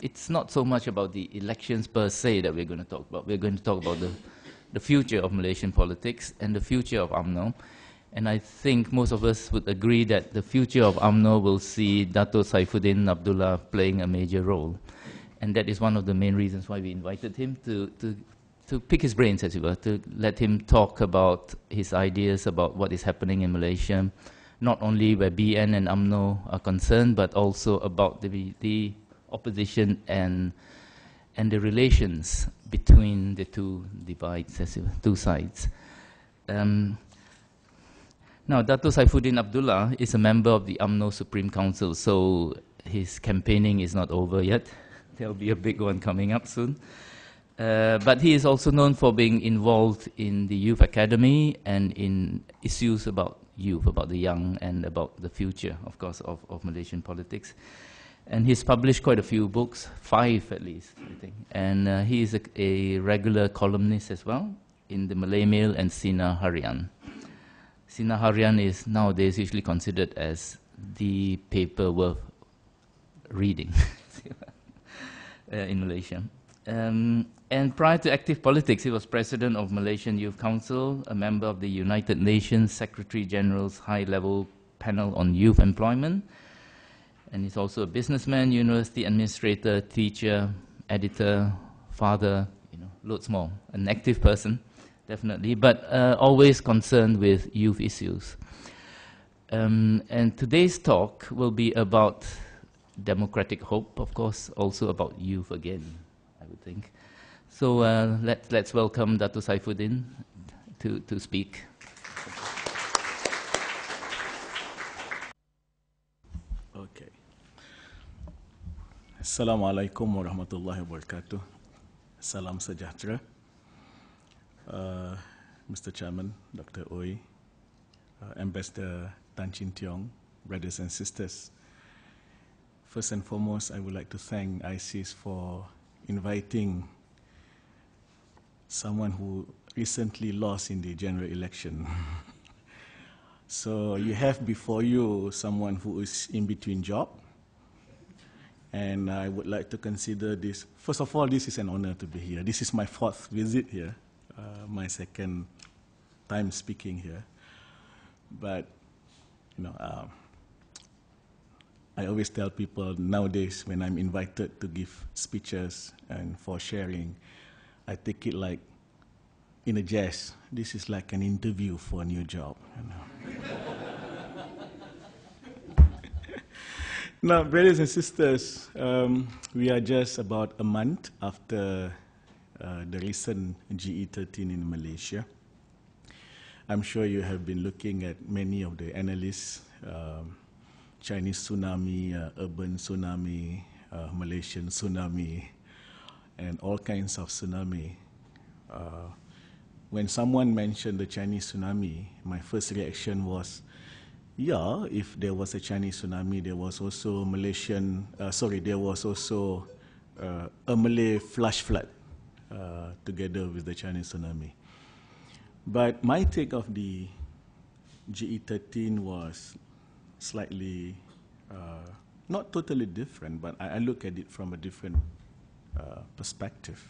It's not so much about the elections per se that we're going to talk about. We're going to talk about the, the future of Malaysian politics and the future of UMNO. And I think most of us would agree that the future of UMNO will see Dato Saifuddin Abdullah playing a major role. And that is one of the main reasons why we invited him to, to, to pick his brains, as it were, to let him talk about his ideas about what is happening in Malaysia, not only where BN and UMNO are concerned, but also about the, the opposition and, and the relations between the two divides, two sides. Um, now, Dato Saifuddin Abdullah is a member of the UMNO Supreme Council, so his campaigning is not over yet. There'll be a big one coming up soon. Uh, but he is also known for being involved in the Youth Academy and in issues about youth, about the young, and about the future, of course, of, of Malaysian politics. And he's published quite a few books, five at least, I think. And uh, he is a, a, regular columnist as well in the Malay Mail and Sinar Harian. Sinar Harian is nowadays usually considered as the paper worth reading uh, in Malaysia. Um, and prior to active politics, he was president of Malaysian Youth Council, a member of the United Nations Secretary General's high-level panel on youth employment, and he's also a businessman, university administrator, teacher, editor, father, you know, loads more, an active person definitely, but uh, always concerned with youth issues. Um, and today's talk will be about democratic hope, of course, also about youth again, I would think. So uh, let, let's welcome Dr. Saifuddin to, to speak. Assalamualaikum warahmatullahi wabarakatuh. Salam sejahtera uh, Mr. Chairman, Dr. Oi, uh, Ambassador Tan Chin Tiong, brothers and sisters. First and foremost, I would like to thank ISIS for inviting someone who recently lost in the general election. so you have before you someone who is in between job, and I would like to consider this. First of all, this is an honor to be here. This is my fourth visit here uh, my second time speaking here. But, you know, uh, I always tell people nowadays when I'm invited to give speeches and for sharing, I take it like in a jazz, this is like an interview for a new job. You know? Now, brothers and sisters, um, we are just about a month after uh, the recent GE13 in Malaysia. I'm sure you have been looking at many of the analysts, um, Chinese tsunami, uh, urban tsunami, uh, Malaysian tsunami, and all kinds of tsunami. Uh, when someone mentioned the Chinese tsunami, my first reaction was, yeah, if there was a Chinese tsunami, there was also Malaysian, uh, sorry, there was also uh, a Malay flash flood uh, together with the Chinese tsunami. But my take of the GE13 was slightly, uh, not totally different, but I, I, look at it from a different uh, perspective.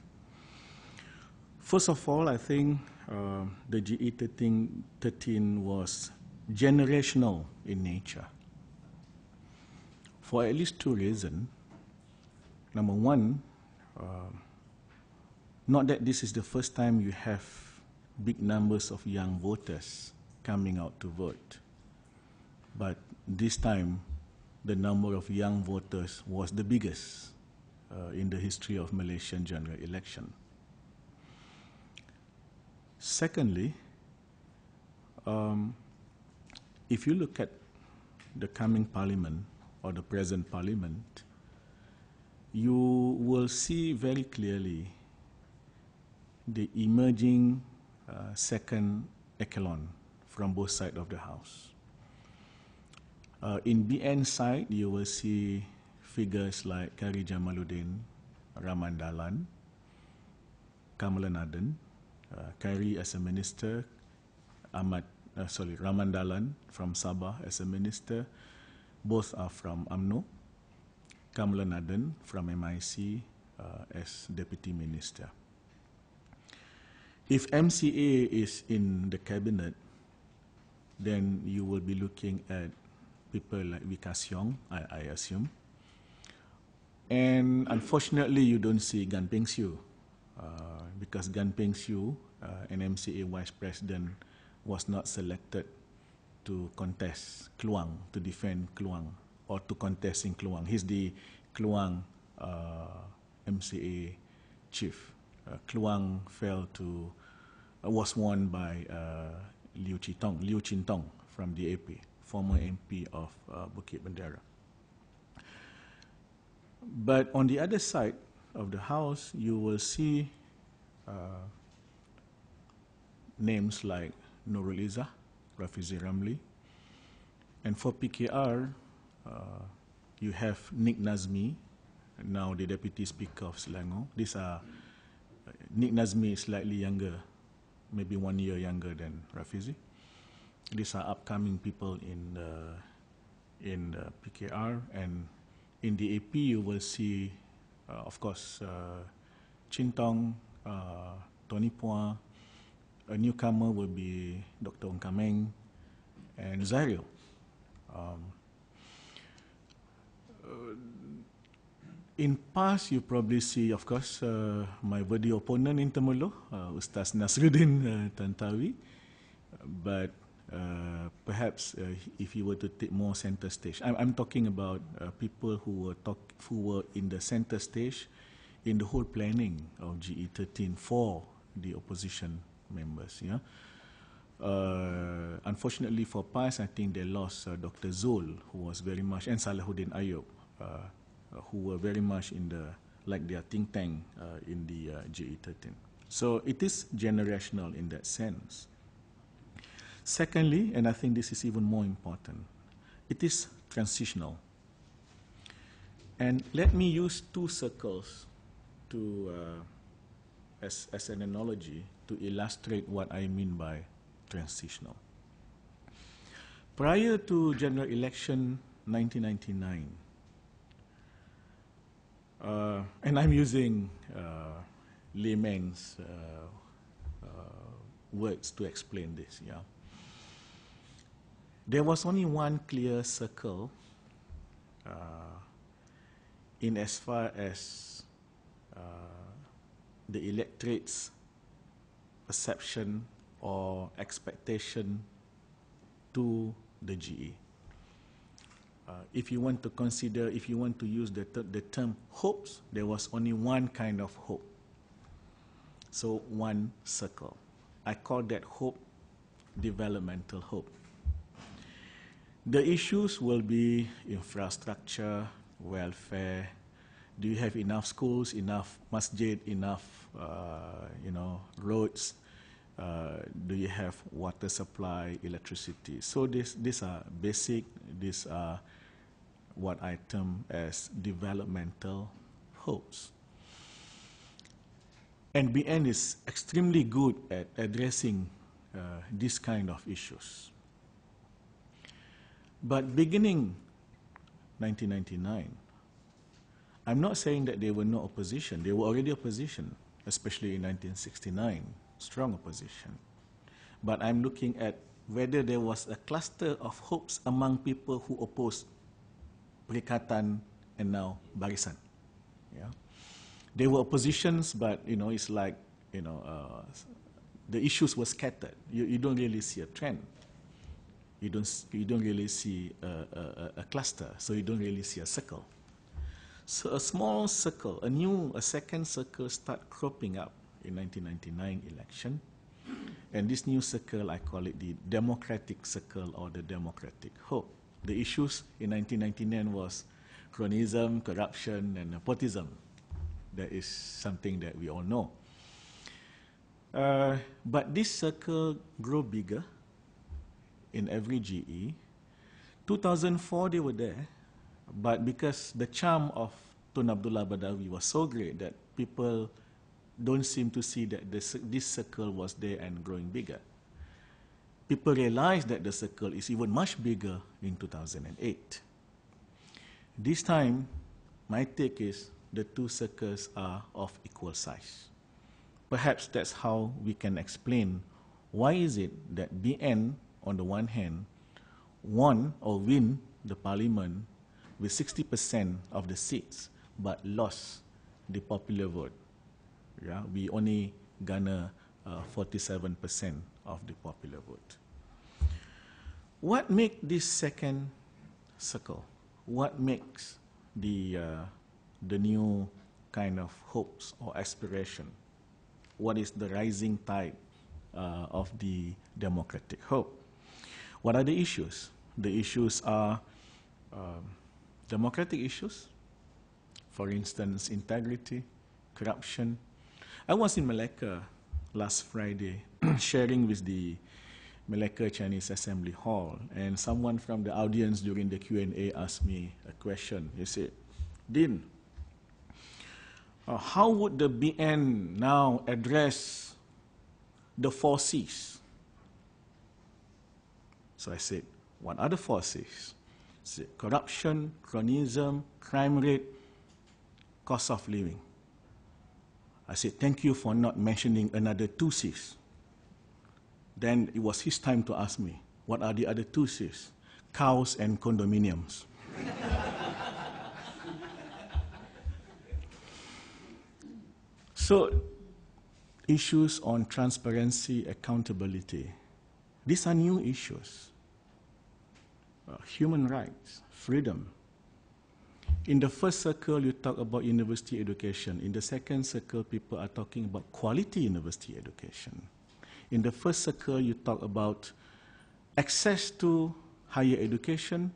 First of all, I think uh, the GE13 was generational in nature for at least two reasons. Number one, uh, not that this is the first time you have big numbers of young voters coming out to vote, but this time the number of young voters was the biggest uh, in the history of Malaysian general election. Secondly, um, if you look at the coming parliament or the present parliament, you will see very clearly the emerging uh, second echelon from both sides of the house. Uh, in BN side, you will see figures like Khairy Jamaluddin, Rahman Dahlan, Kamalan Aden, uh, Khairy as a minister, Ahmad, uh, sorry, Rahman Dahlan from Sabah as a minister. Both are from UMNO. Kamala from MIC uh, as Deputy Minister. If MCA is in the cabinet, then you will be looking at people like Wee Ka Siong, I, I assume. And unfortunately, you don't see Gan Ping Sieu, uh, because Gan Ping Sieu, uh, an MCA vice president, was not selected to contest Kluang, to defend Kluang, or to contest in Kluang. He's the Kluang uh, MCA chief. Uh, Kluang fell to, uh, was won by uh, Liew Chitong, Liew Chin Tong from DAP, former MP of uh, Bukit Bendera. But on the other side of the house, you will see uh, names like Nurul Izzah, Rafizi Ramli, and for PKR, uh, you have Nick Nazmi, now the Deputy Speaker of Selangor. These are, uh, Nick Nazmi is slightly younger, maybe one year younger than Rafizi. These are upcoming people in the, in the PKR, and in the AP you will see, uh, of course, uh, Chin Tong, uh, Tony Pua, a newcomer will be Dr. Ong Kameng, and Zario. Um, uh, in past, you probably see, of course, uh, my worthy opponent in Temerloh, uh, Ustaz Nasruddin uh, Tantawi. But uh, perhaps uh, if you were to take more center stage, I'm, I'm talking about uh, people who were, talk, who were in the center stage in the whole planning of GE13 for the opposition members. Yeah. Uh, unfortunately for PAS, I think they lost uh, Dr. Zul, who was very much, and Salahuddin Ayub, uh, uh, who were very much in the, like their think tank uh, in the uh, GE13. So it is generational in that sense. Secondly, and I think this is even more important, it is transitional. And let me use two circles to, uh, as, as an analogy to illustrate what I mean by transitional. Prior to general election 1999, uh, and I'm using uh, layman's uh, uh, words to explain this. Yeah, there was only one clear circle uh, in as far as uh, the electorate's perception or expectation to the GE. Uh, if you want to consider, if you want to use the, ter the term hopes, there was only one kind of hope. So one circle. I call that hope developmental hope. The issues will be infrastructure, welfare, do you have enough schools, enough masjid, enough, uh, you know, roads, uh, do you have water supply, electricity? So this, these are basic, these are what I term as developmental hopes. NBN is extremely good at addressing uh, these kind of issues. But beginning 1999, I'm not saying that they were no opposition. They were already opposition, especially in 1969 strong opposition. But I'm looking at whether there was a cluster of hopes among people who opposed Perikatan and now Barisan. Yeah, there were oppositions, but you know it's like you know uh, the issues were scattered. You, you don't really see a trend. You don't you don't really see a, a, a cluster, so you don't really see a circle. So a small circle, a new, a second circle start cropping up in 1999 election. And this new circle, I call it the democratic circle or the democratic hope. The issues in 1999 was cronyism, corruption, and nepotism. That is something that we all know. Uh, but this circle grew bigger in every GE. 2004 they were there, but because the charm of Tun Abdullah Badawi was so great that people don't seem to see that this, this circle was there and growing bigger. People realize that the circle is even much bigger in 2008. This time, my take is the two circles are of equal size. Perhaps that's how we can explain why is it that BN, on the one hand, won or win the parliament with 60% of the seats, but lost the popular vote. Yeah, we only garner uh, 47% of the popular vote. What makes this second circle? What makes the, uh, the new kind of hopes or aspiration? What is the rising tide uh, of the democratic hope? What are the issues? The issues are um, democratic issues, for instance, integrity, corruption. I was in Malacca last Friday sharing with the Malacca Chinese Assembly Hall, and someone from the audience during the Q&A asked me a question. He said, Dean, uh, how would the BN now address the four C's? So I said, what are the four C's? Corruption, cronyism, crime rate, cost of living. I said, thank you for not mentioning another two C's. Then it was his time to ask me, what are the other two C's? Cows and condominiums. so, issues on transparency, accountability, these are new issues. Uh, human rights, freedom. In the first circle, you talk about university education. In the second circle, people are talking about quality university education. In the first circle, you talk about access to higher education.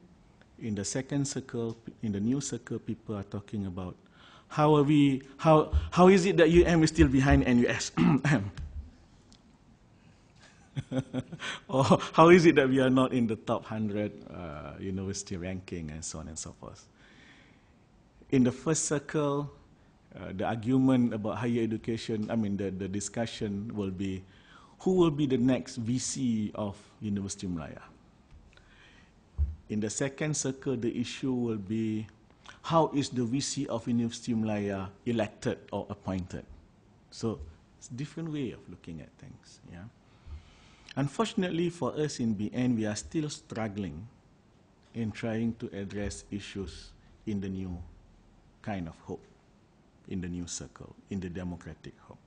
In the second circle, in the new circle, people are talking about how are we, how, how is it that UM is still behind NUS? or how is it that we are not in the top 100 uh, university ranking and so on and so forth? In the first circle, uh, the argument about higher education, I mean, the, the discussion will be who will be the next VC of University Malaya? In the second circle, the issue will be how is the VC of University Malaya elected or appointed? So it's a different way of looking at things. Yeah. Unfortunately for us in BN, we are still struggling in trying to address issues in the new kind of hope, in the new circle, in the democratic hope.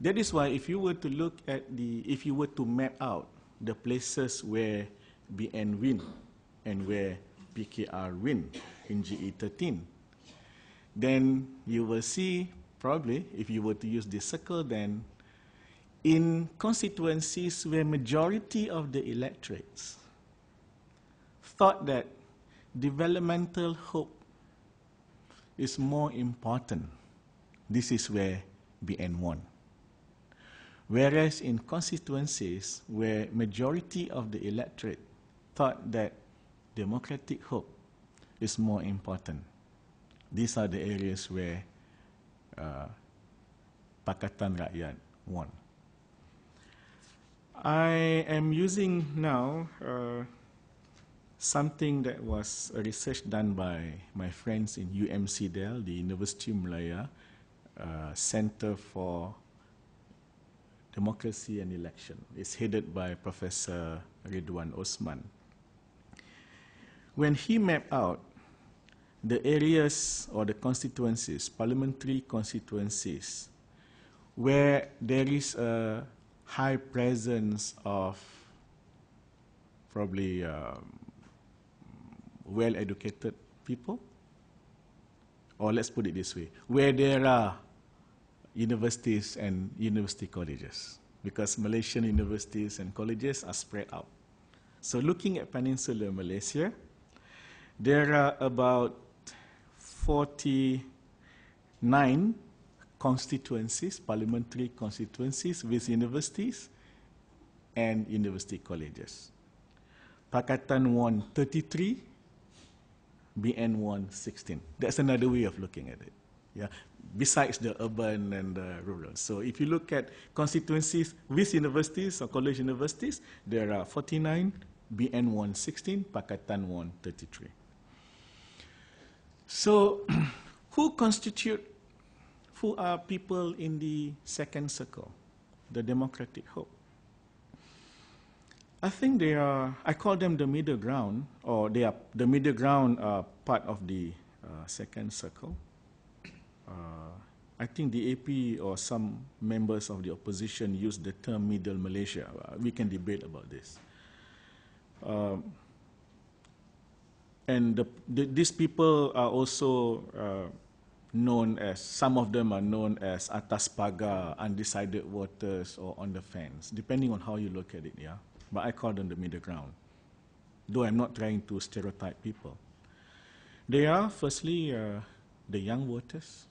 That is why if you were to look at the, if you were to map out the places where BN win and where PKR win in GE13, then you will see probably, if you were to use this circle, then in constituencies where majority of the electorates thought that developmental hope is more important, this is where BN won. Whereas in constituencies where majority of the electorate thought that democratic hope is more important, these are the areas where uh, Pakatan Rakyat won. I am using now uh, something that was a research done by my friends in UMCDEL, the University Malaya uh, Center for Democracy and Election. It's headed by Professor Ridwan Osman. When he mapped out the areas or the constituencies, parliamentary constituencies, where there is a high presence of probably um, well-educated people, or let's put it this way, where there are universities and university colleges because Malaysian universities and colleges are spread out. So looking at Peninsular Malaysia, there are about 49 constituencies, parliamentary constituencies with universities and university colleges. Pakatan won 33, BN won 16. That's another way of looking at it. Yeah, besides the urban and the rural. So if you look at constituencies with universities or college universities, there are 49, BN won 16, Pakatan won 33. So, who constitute, who are people in the second circle, the democratic hope? I think they are, I call them the middle ground, or they are the middle ground uh, part of the uh, second circle. Uh, I think DAP or some members of the opposition use the term middle Malaysia. Uh, we can debate about this. Um, and the, the, these people are also uh, known as, some of them are known as atas pagar, undecided voters, or on the fence, depending on how you look at it, yeah? But I call them the middle ground, though I'm not trying to stereotype people. They are, firstly, uh, the young voters,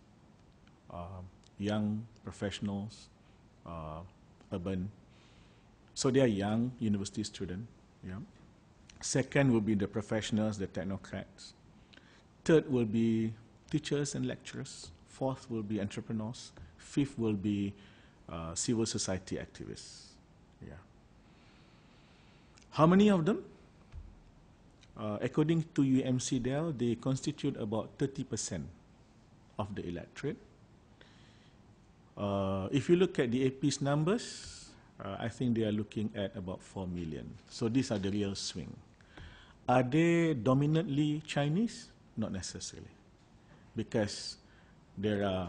uh, young professionals, uh, urban. So they are young university students, yeah? Second will be the professionals, the technocrats. Third will be teachers and lecturers. Fourth will be entrepreneurs. Fifth will be uh, civil society activists. Yeah. How many of them? Uh, according to UMCEDEL, they constitute about 30% of the electorate. Uh, if you look at DAP's numbers, uh, I think they are looking at about 4 million. So these are the real swing. Are they dominantly Chinese? Not necessarily, because there are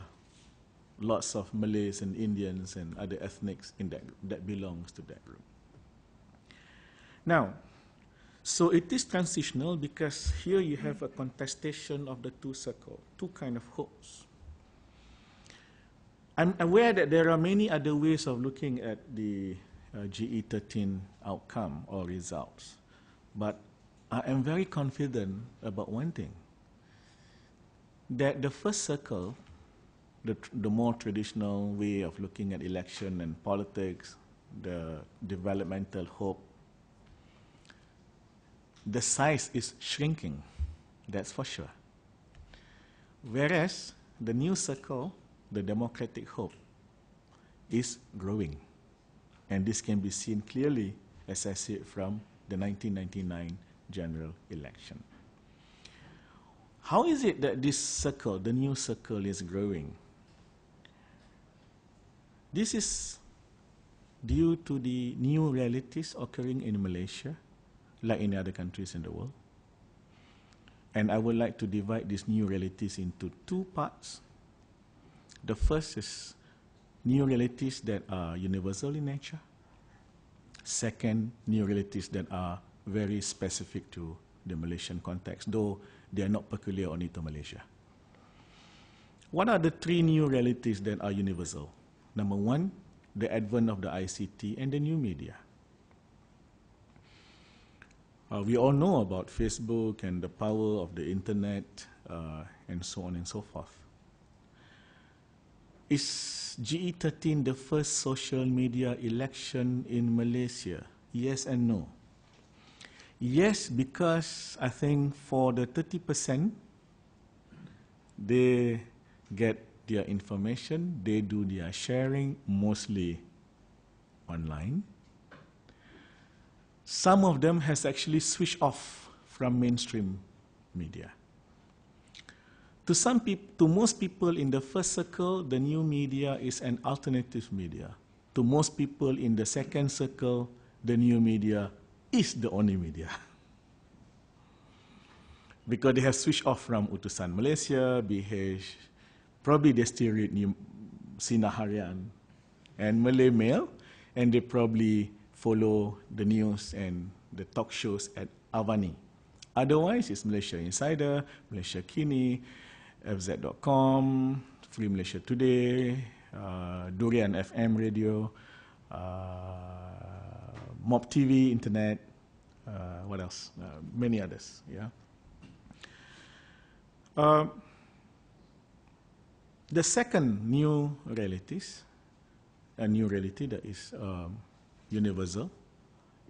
lots of Malays and Indians and other ethnics in that that belongs to that group. Now, so it is transitional because here you have a contestation of the two circles, two kind of hopes. I'm aware that there are many other ways of looking at the uh, GE13 outcome or results, but I am very confident about one thing that the first circle, the, the more traditional way of looking at election and politics, the developmental hope, the size is shrinking, that's for sure. Whereas the new circle, the democratic hope, is growing. And this can be seen clearly, as I said, from the 1999 general election. How is it that this circle, the new circle, is growing? This is due to the new realities occurring in Malaysia, like in other countries in the world. And I would like to divide these new realities into two parts. The first is new realities that are universal in nature. Second, new realities that are very specific to the Malaysian context, though they are not peculiar only to Malaysia. What are the three new realities that are universal? Number one, the advent of the ICT and the new media. Uh, we all know about Facebook and the power of the internet uh, and so on and so forth. Is GE13 the first social media election in Malaysia? Yes and no. Yes, because I think for the 30%, they get their information, they do their sharing mostly online. Some of them has actually switched off from mainstream media. To some people, to most people in the first circle, the new media is an alternative media. To most people in the second circle, the new media is the only media. because they have switched off from Utusan Malaysia, BH, probably they still read New Sinar Harian and Malay Mail, and they probably follow the news and the talk shows at Avani. Otherwise, it's Malaysia Insider, Malaysia Kini, FZ.com, Free Malaysia Today, uh, Durian FM Radio, uh, Mob TV, Internet, uh, what else? Uh, many others, yeah. Uh, the second new realities, a new reality that is um, universal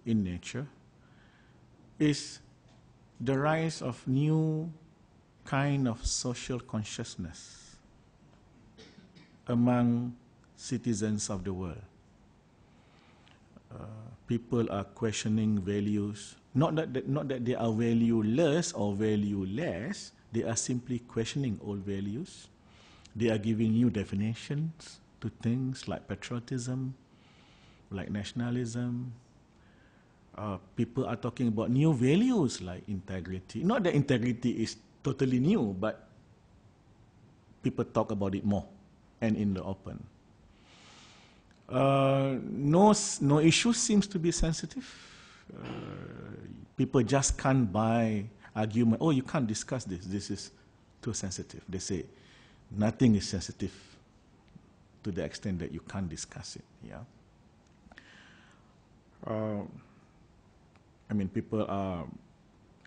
in nature, is the rise of new kind of social consciousness among citizens of the world. Uh, people are questioning values, not that, that, not that they are valueless or valueless, They are simply questioning old values. They are giving new definitions to things like patriotism, like nationalism. Uh, people are talking about new values like integrity. Not that integrity is totally new, but people talk about it more and in the open. Uh, no, no issue seems to be sensitive. Uh, people just can't buy argument. Oh, you can't discuss this. This is too sensitive. They say nothing is sensitive to the extent that you can't discuss it. Yeah. Uh, I mean, people are,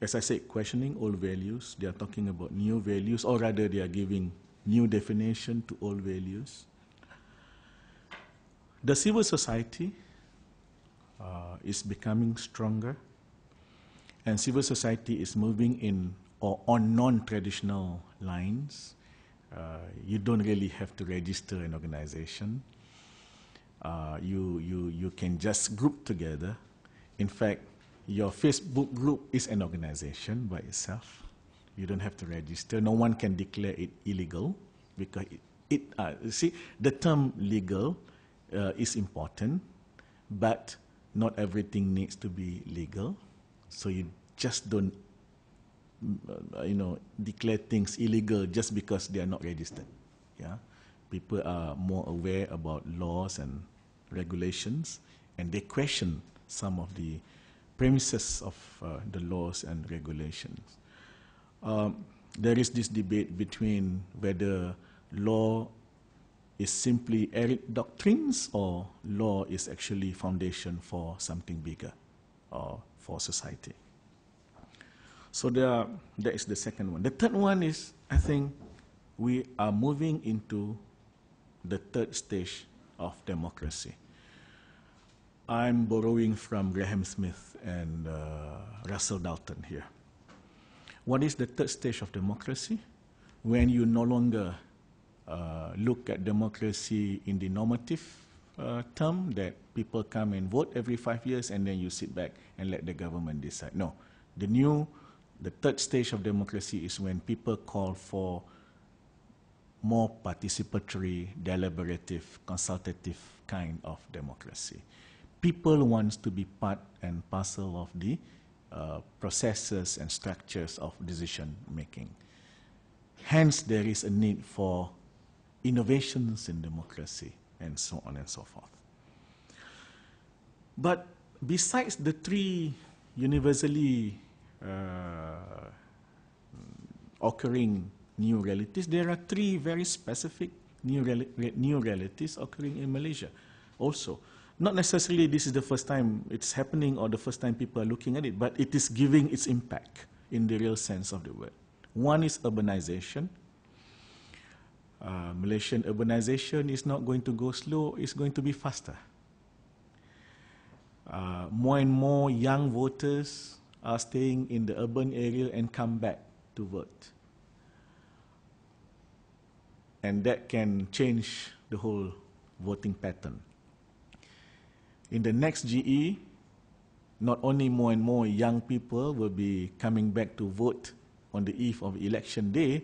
as I said, questioning old values. They are talking about new values, or rather, they are giving new definition to old values. The civil society uh, is becoming stronger, and civil society is moving in or on non-traditional lines. Uh, you don't really have to register an organization. Uh, you, you, you can just group together. In fact, your Facebook group is an organization by itself. You don't have to register. No one can declare it illegal because it, it uh, see, the term legal uh, is important, but not everything needs to be legal. So you just don't, uh, you know, declare things illegal just because they are not registered. Yeah, people are more aware about laws and regulations, and they question some of the premises of uh, the laws and regulations. Um, there is this debate between whether law is simply doctrines or law is actually foundation for something bigger or for society. So there, that is the second one. The third one is, I think, we are moving into the third stage of democracy. I'm borrowing from Graham Smith and uh, Russell Dalton here. What is the third stage of democracy? When you no longer uh, look at democracy in the normative uh, term that people come and vote every five years and then you sit back and let the government decide. No, the new, the third stage of democracy is when people call for more participatory, deliberative, consultative kind of democracy. People want to be part and parcel of the uh, processes and structures of decision making. Hence, there is a need for innovations in democracy, and so on and so forth. But besides the three universally uh, occurring new realities, there are three very specific new, reali new realities occurring in Malaysia also. Not necessarily this is the first time it's happening or the first time people are looking at it, but it is giving its impact in the real sense of the word. One is urbanization, uh, Malaysian urbanization is not going to go slow, it's going to be faster. Uh, more and more young voters are staying in the urban area and come back to vote. And that can change the whole voting pattern. In the next GE, not only more and more young people will be coming back to vote on the eve of election day,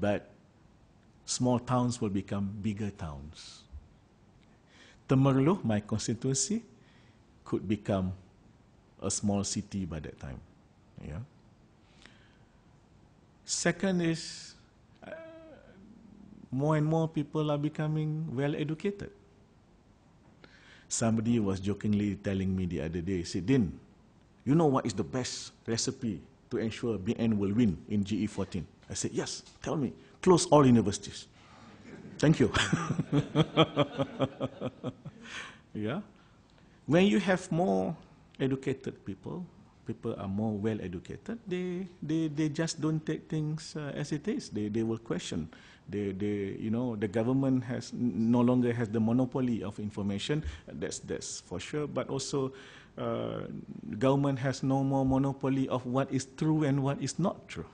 but small towns will become bigger towns. Temerloh, my constituency, could become a small city by that time. Yeah. Second is uh, more and more people are becoming well educated. Somebody was jokingly telling me the other day, he said, Din, you know what is the best recipe to ensure BN will win in GE14? I said, yes, tell me close all universities. Thank you. yeah. When you have more educated people, people are more well educated, they, they, they just don't take things uh, as it is. They, they will question. They, they, you know, the government has no longer has the monopoly of information. That's, that's for sure. But also, uh, government has no more monopoly of what is true and what is not true.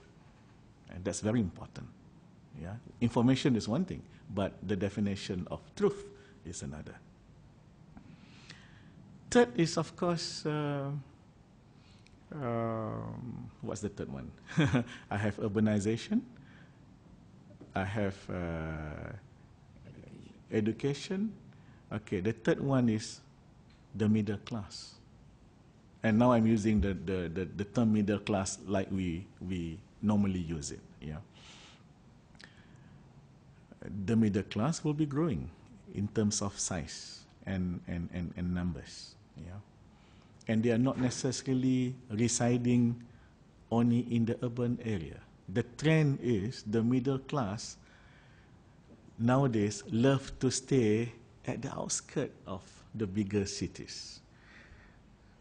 And that's very important. Yeah? Information is one thing, but the definition of truth is another. Third is, of course, uh, Um, what's the third one? I have urbanization. I have uh, education. Okay, the third one is the middle class. And now I'm using the, the, the, the term middle class like we, we normally use it. Yeah. The middle class will be growing in terms of size and, and, and, and numbers. Yeah. And they are not necessarily residing only in the urban area. The trend is the middle class nowadays love to stay at the outskirts of the bigger cities.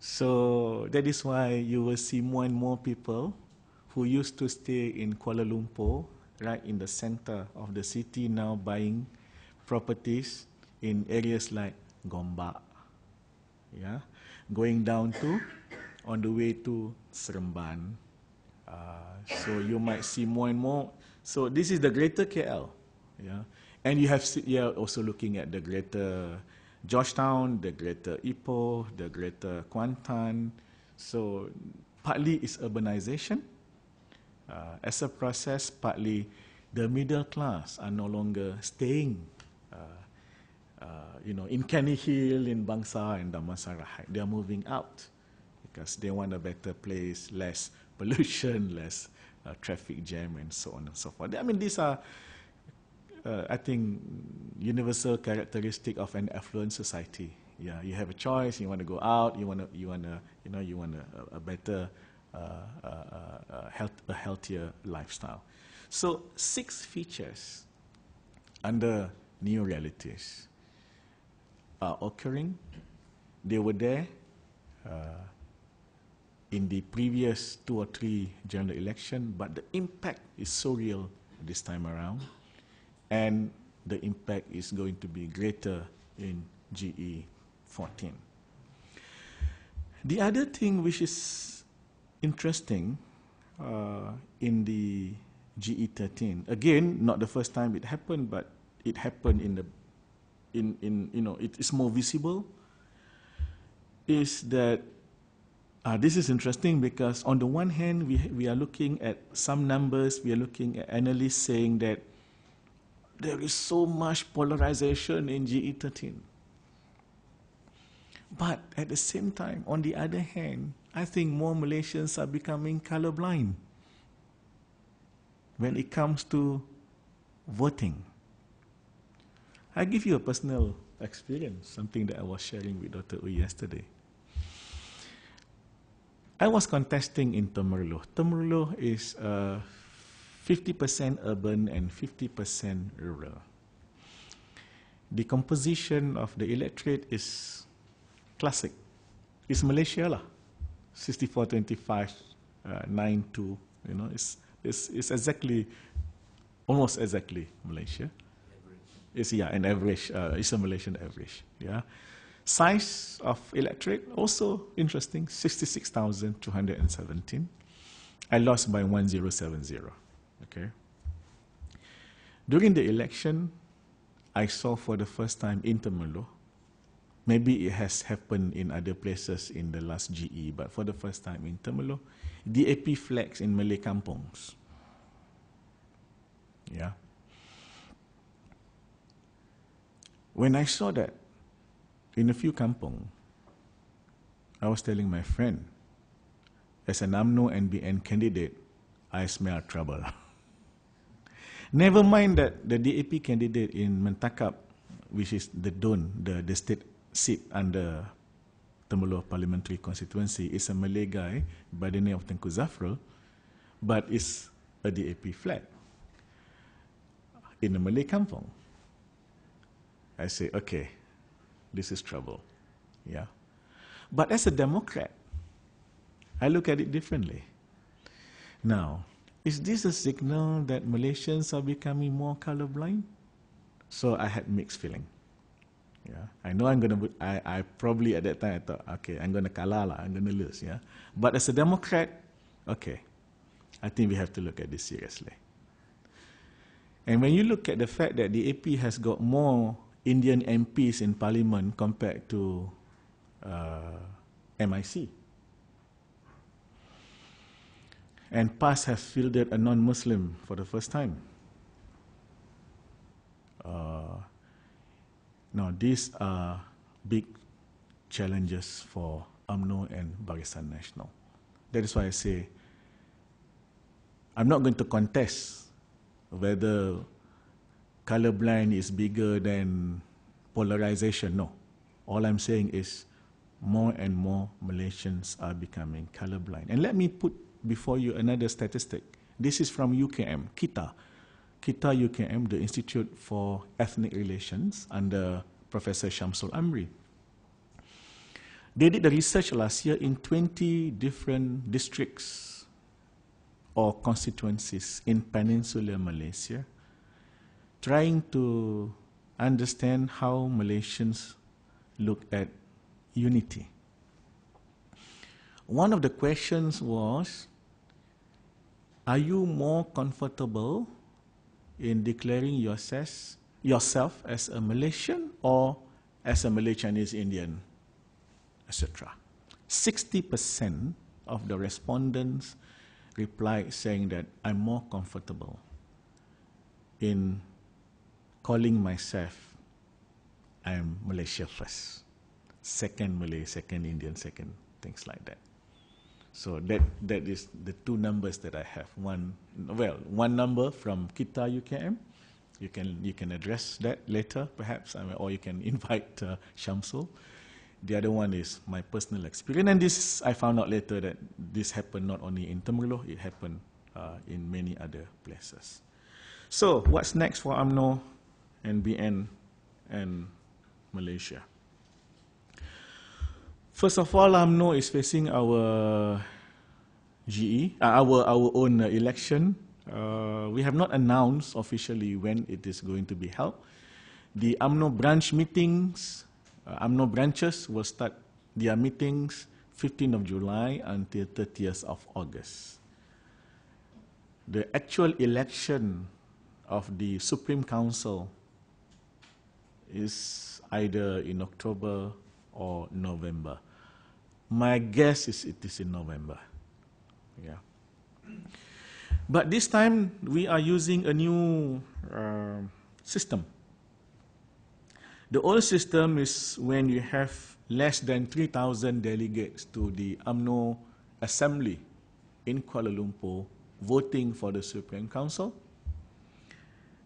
So that is why you will see more and more people who used to stay in Kuala Lumpur, right in the center of the city, now buying properties in areas like Gombak, yeah, going down to, on the way to Seremban. Uh, so you might see more and more. So this is the greater KL, yeah, and you have you also looking at the greater Georgetown, the greater Ipoh, the greater Kuantan. So partly it's urbanization. Uh, as a process, partly the middle class are no longer staying, uh, uh, you know, in Kenny Hill, in Bangsa, and Damansara. They are moving out because they want a better place, less pollution, less uh, traffic jam, and so on and so forth. I mean, these are uh, I think, universal characteristic of an affluent society. Yeah, you have a choice. You want to go out. You want to. You want to. You know. You want a, a better, Uh, uh, uh, health, a healthier lifestyle. So six features under new realities are occurring. They were there uh, in the previous two or three general election, but the impact is so real this time around and the impact is going to be greater in GE 14. The other thing which is interesting uh, in the GE 13, again, not the first time it happened, but it happened in the, in, in you know, it is more visible, is that uh, this is interesting because on the one hand, we, we are looking at some numbers, we are looking at analysts saying that there is so much polarization in GE13. But at the same time, on the other hand, I think more Malaysians are becoming colorblind when it comes to voting. I give you a personal experience, something that I was sharing with Dr. Ooi yesterday. I was contesting in Temerloh. Temerloh is uh, a 50% urban and 50% rural. The composition of the electorate is classic. It's Malaysia lah. 64, 25, uh, 9, 2, you know, it's, it's, it's exactly, almost exactly Malaysia. It's, yeah, an average, uh, it's a Malaysian average, yeah. Size of electorate, also interesting, 66,217. I lost by 1070. Okay. During the election, I saw for the first time in Temerloh, maybe it has happened in other places in the last GE, but for the first time in Temerloh, DAP flags in Malay kampongs. Yeah. When I saw that in a few kampong, I was telling my friend, as an UMNO NBN candidate, I smell trouble. Never mind that the DAP candidate in Mentakab, which is the DUN, the, the state seat under Temerloh Parliamentary Constituency, is a Malay guy by the name of Tengku Zafrul, but is a DAP flat in a Malay kampong. I say, okay, this is trouble. Yeah. But as a Democrat, I look at it differently. Now, is this a signal that Malaysians are becoming more colorblind? So I had mixed feeling. Yeah, I know I'm gonna. I, I probably at that time I thought, okay, I'm gonna kalah lah, I'm gonna lose. Yeah, but as a Democrat, okay, I think we have to look at this seriously. And when you look at the fact that DAP has got more Indian MPs in Parliament compared to uh, MIC, and PAS has fielded a non-Muslim for the first time. Uh, now, these are big challenges for UMNO and Barisan Nasional. That is why I say I'm not going to contest whether colorblind is bigger than polarization. No. All I'm saying is more and more Malaysians are becoming colorblind. And let me put before you another statistic. This is from UKM, KITA. KITA UKM, the Institute for Ethnic Relations under Professor Shamsul Amri. They did the research last year in 20 different districts or constituencies in peninsular Malaysia, trying to understand how Malaysians look at unity. One of the questions was Are you more comfortable in declaring yourself, yourself as a Malaysian or as a Malay Chinese Indian, etc.? 60% of the respondents replied saying that I'm more comfortable in calling myself I'm Malaysia first second Malay, second Indian, second things like that. So that that is the two numbers that I have. One, well, one number from Kita UKM. You can you can address that later, perhaps, or you can invite uh, Shamsul. The other one is my personal experience, and this I found out later that this happened not only in Temerloh, it happened uh, in many other places. So, what's next for UMNO and BN and Malaysia? First of all, UMNO is facing our GE, uh, our, our own uh, election. Uh, we have not announced officially when it is going to be held. The UMNO branch meetings, uh, UMNO branches will start their meetings 15th of July until 30th of August. The actual election of the Supreme Council is either in October or November. My guess is it is in November. Yeah. But this time we are using a new uh, system. The old system is when you have less than 3,000 delegates to the UMNO Assembly in Kuala Lumpur voting for the Supreme Council.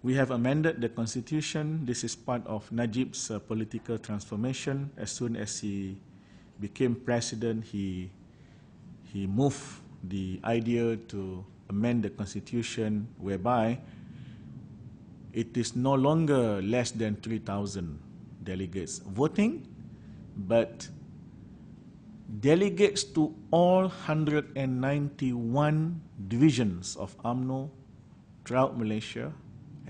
We have amended the constitution. This is part of Najib's uh, political transformation. As soon as he became president, he, he moved the idea to amend the constitution whereby it is no longer less than 3,000 delegates voting, but delegates to all 191 divisions of UMNO throughout Malaysia,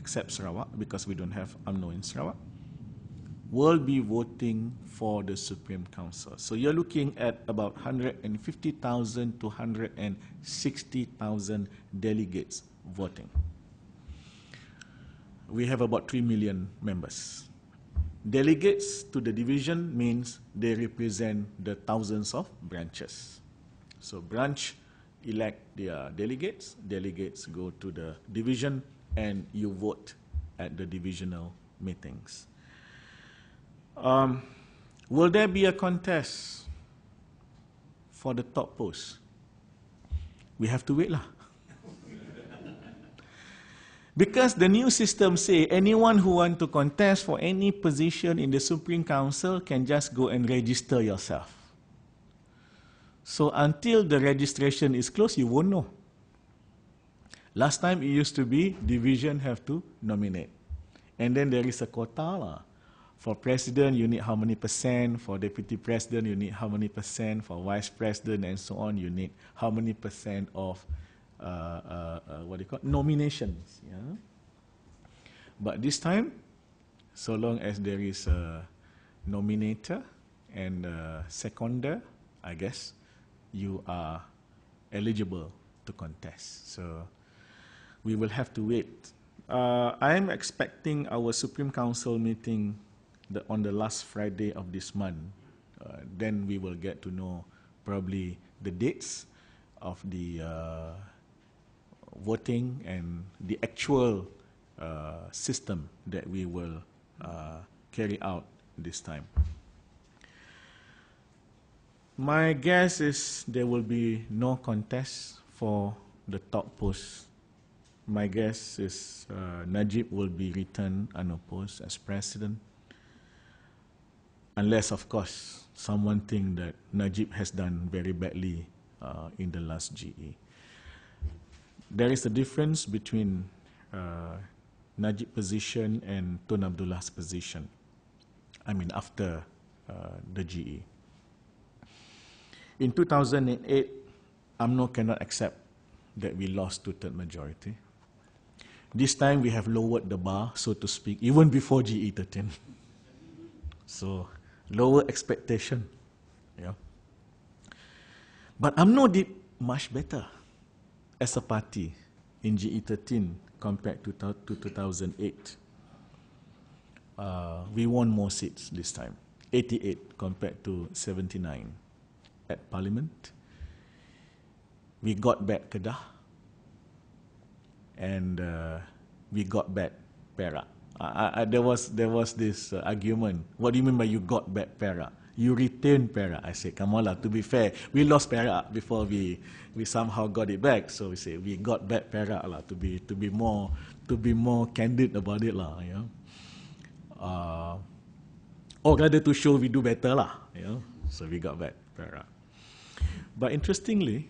except Sarawak, because we don't have UMNO in Sarawak, will be voting for the Supreme Council. So you're looking at about 150,000 to 160,000 delegates voting. We have about 3 million members. Delegates to the division means they represent the thousands of branches. So branch elect their delegates, delegates go to the division, and you vote at the divisional meetings. Um, will there be a contest for the top post? We have to wait lah. because the new system say anyone who want to contest for any position in the Supreme Council can just go and register yourself. So until the registration is closed, you won't know. Last time it used to be division have to nominate. And then there is a quota lah. For president, you need how many percent. For deputy president, you need how many percent. For vice president and so on, you need how many percent of uh, uh, uh, what do you call nominations. Yeah. But this time, so long as there is a nominator and a seconder, I guess you are eligible to contest. So we will have to wait. Uh, I am expecting our Supreme Council meeting the, on the last Friday of this month. Uh, then we will get to know probably the dates of the uh, voting and the actual uh, system that we will uh, carry out this time. My guess is there will be no contest for the top post. My guess is uh, Najib will be returned unopposed as president, unless, of course, someone think that Najib has done very badly uh, in the last GE. There is a difference between uh, position and Tun Abdullah's position. I mean, after uh, the GE. In 2008, UMNO cannot accept that we lost two-third majority. This time we have lowered the bar, so to speak, even before GE13. So lower expectation. Yeah. But UMNO did much better as a party in GE13 compared to, to 2008. Uh, we won more seats this time, 88 compared to 79 at Parliament. We got back Kedah and uh, we got back Perak. Uh, there was there was this uh, argument. What do you mean by you got back Perak? You retained Perak. I said, come on. To be fair, we lost Perak before we we somehow got it back. So we say we got back Perak lah. To be to be more to be more candid about it lah. Know? uh, or rather to show we do better lah. Know? So we got back Perak. But interestingly,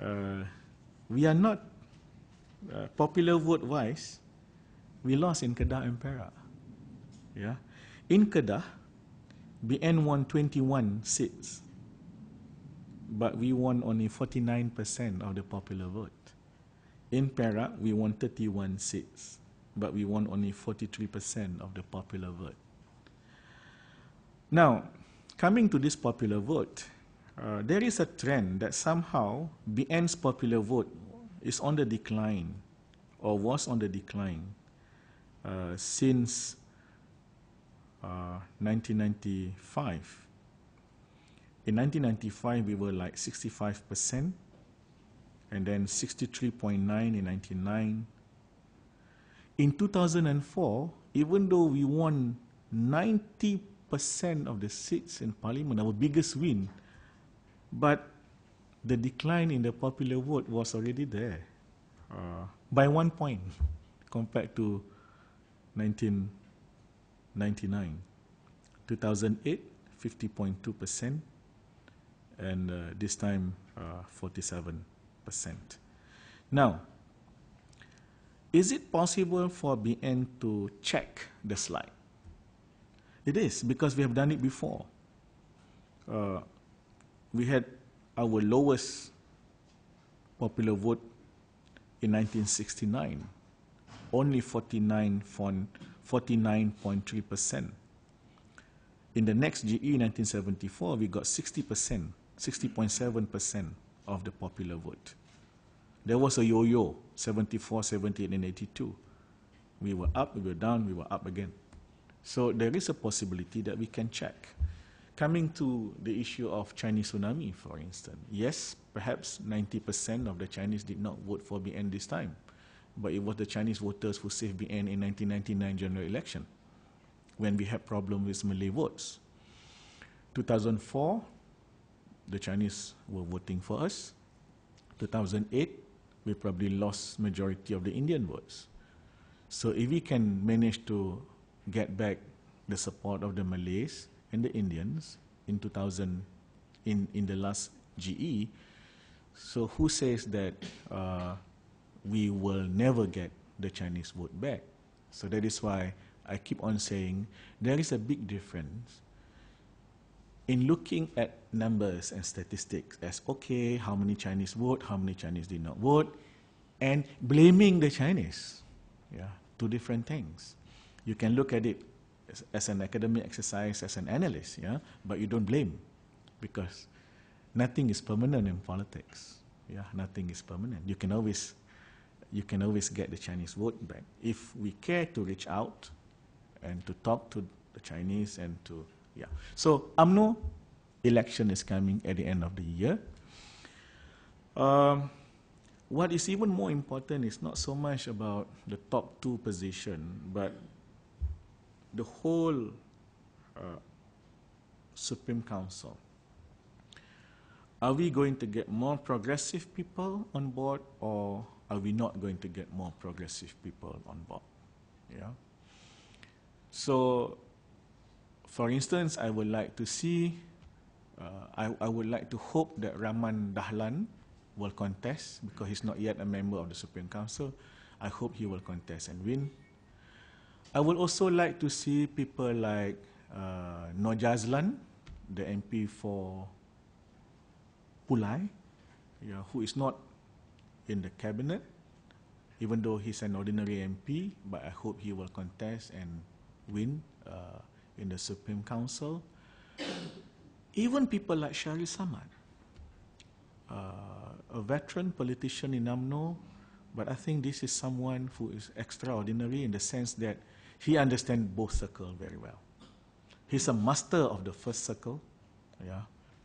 uh, we are not uh, popular vote wise. We lost in Kedah and Perak. Yeah, in Kedah, BN won 21 seats, but we won only 49% of the popular vote. In Perak, we won 31 seats, but we won only 43% of the popular vote. Now, coming to this popular vote, uh, there is a trend that somehow BN's popular vote is on the decline or was on the decline uh, since uh, 1995. In 1995, we were like 65%, and then 63.9 in 99. In 2004, even though we won 90% of the seats in parliament, our biggest win, but the decline in the popular vote was already there uh, by one point compared to 1999. 2008, 50.2%, and uh, this time uh, 47%. Now, is it possible for BN to check the slide? It is, because we have done it before. Uh, we had our lowest popular vote in 1969, only 49.3%. In the next GE 1974, we got 60%, 60.7% of the popular vote. There was a yo-yo, 74, 78, and 82. We were up, we were down, we were up again. So there is a possibility that we can check. Coming to the issue of Chinese tsunami, for instance, yes, perhaps 90% of the Chinese did not vote for BN this time, but it was the Chinese voters who saved BN in 1999 general election when we had problem with Malay votes. 2004, the Chinese were voting for us. 2008, we probably lost majority of the Indian votes. So if we can manage to get back the support of the Malays, and the Indians in 2000, in, in the last GE. So who says that uh, we will never get the Chinese vote back? So that is why I keep on saying there is a big difference in looking at numbers and statistics as okay, how many Chinese vote, how many Chinese did not vote, and blaming the Chinese. Yeah, two different things. You can look at it as, an academic exercise, as an analyst, yeah, but you don't blame because nothing is permanent in politics. Yeah, nothing is permanent. You can always, you can always get the Chinese vote back if we care to reach out and to talk to the Chinese and to yeah. So UMNO election is coming at the end of the year. Um, what is even more important is not so much about the top two position, but the whole uh, Supreme Council. Are we going to get more progressive people on board, or are we not going to get more progressive people on board? Yeah. So, for instance, I would like to see, uh, I, I would like to hope that Rahman Dahlan will contest because he's not yet a member of the Supreme Council. I hope he will contest and win. I would also like to see people like uh, Nur Jazlan, the MP for Pulai, yeah, who is not in the cabinet, even though he's an ordinary MP, but I hope he will contest and win uh, in the Supreme Council. Even people like Shahrir Samad, uh, a veteran politician in UMNO, but I think this is someone who is extraordinary in the sense that he understands both circles very well. He's a master of the first circle, yeah.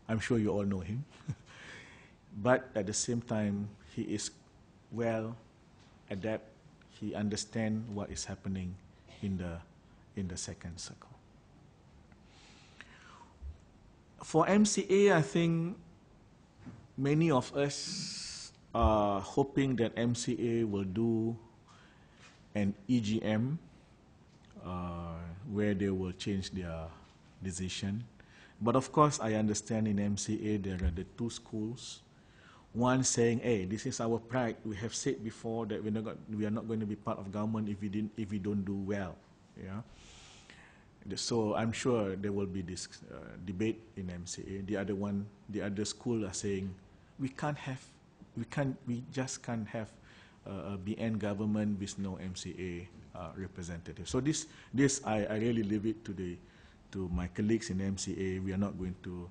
I'm sure you all know him. but at the same time, he is well adapt, he understands what is happening in the, in the second circle. For MCA, I think many of us are hoping that MCA will do an EGM where they will change their decision. But of course, I understand in MCA there are the two schools one saying, "Hey, this is our pride. We have said before that we're not we are not going to be part of government if we didn't if we don't do well." Yeah. So I'm sure there will be this uh, debate in MCA. The other one, the other school are saying, we can't have, we can't, we just can't have uh, a BN government with no MCA uh, representative. So this, this I, I really leave it to the, to my colleagues in MCA. We are not going to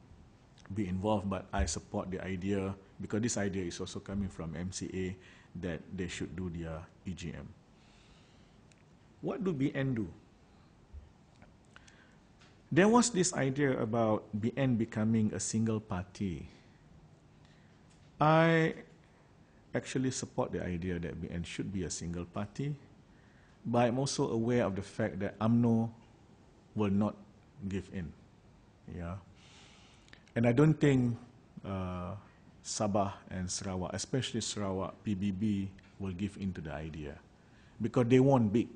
be involved, but I support the idea because this idea is also coming from MCA that they should do their EGM. What do BN do? There was this idea about BN becoming a single party. I actually support the idea that BN should be a single party, but I'm also aware of the fact that UMNO will not give in. Yeah. And I don't think uh, Sabah and Sarawak, especially Sarawak, PBB will give in to the idea because they want big.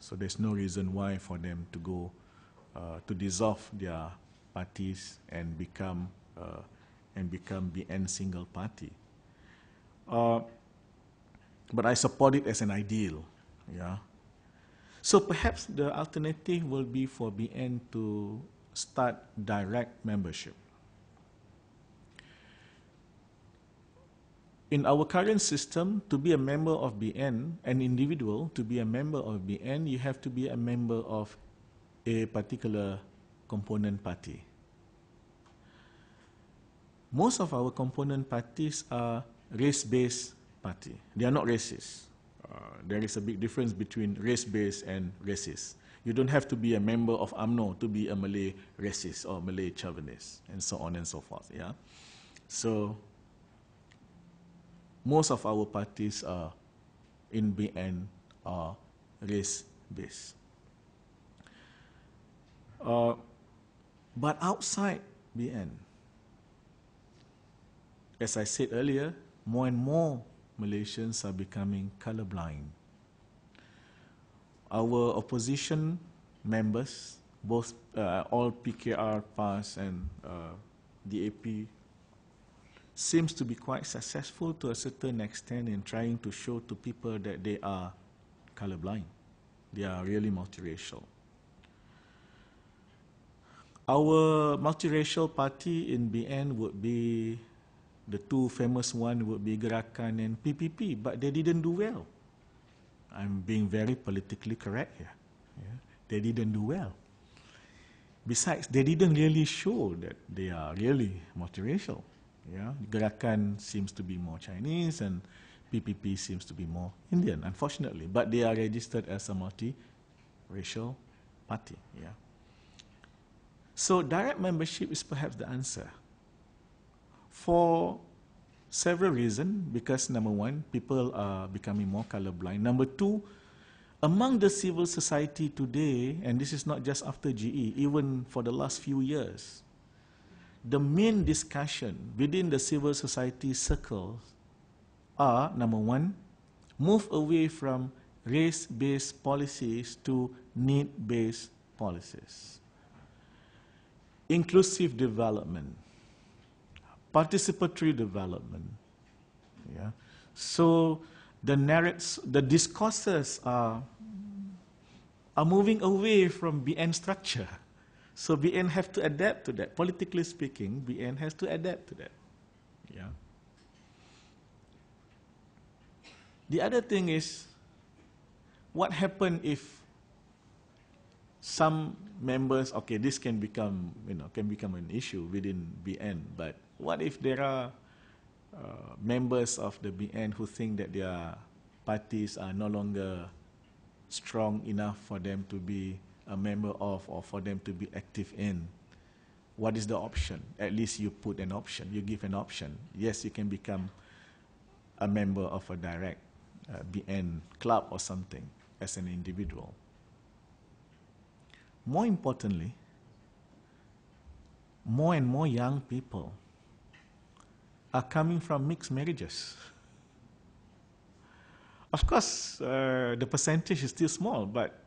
So there's no reason why for them to go uh, to dissolve their parties and become uh, and become BN single party. Uh, but I support it as an ideal. Yeah. So perhaps the alternative will be for BN to start direct membership. in our current system, to be a member of BN, an individual, to be a member of BN, you have to be a member of a particular component party. Most of our component parties are race-based party. They are not racist. Uh, there is a big difference between race-based and racist. You don't have to be a member of UMNO to be a Malay racist or Malay chauvinist, and so on and so forth. Yeah. So most of our parties are in BN are race-based. Uh, but outside BN, as I said earlier, more and more Malaysians are becoming colorblind. Our opposition members, both uh, all PKR, PAS, and uh, DAP seems to be quite successful to a certain extent in trying to show to people that they are colorblind. They are really multiracial. Our multiracial party in BN would be, the two famous one would be Gerakan and PPP, but they didn't do well. I'm being very politically correct here. Yeah? They didn't do well. Besides, they didn't really show that they are really multiracial. Yeah, Gerakan seems to be more Chinese and PPP seems to be more Indian, unfortunately. But they are registered as a multi-racial party. Yeah. So direct membership is perhaps the answer. For Several reasons, because number one, people are becoming more colorblind. Number two, among the civil society today, and this is not just after GE, even for the last few years, the main discussion within the civil society circles are, number one, move away from race-based policies to need-based policies. Inclusive development, participatory development. Yeah. So the narratives, the discourses are, are moving away from BN structure. So BN have to adapt to that. Politically speaking, BN has to adapt to that. Yeah. The other thing is, what happen if some members, okay, this can become, you know, can become an issue within BN, but what if there are uh, members of the BN who think that their parties are no longer strong enough for them to be a member of or for them to be active in? What is the option? At least you put an option, you give an option. Yes, you can become a member of a direct uh, BN club or something as an individual. More importantly, more and more young people are coming from mixed marriages. Of course, uh, the percentage is still small, but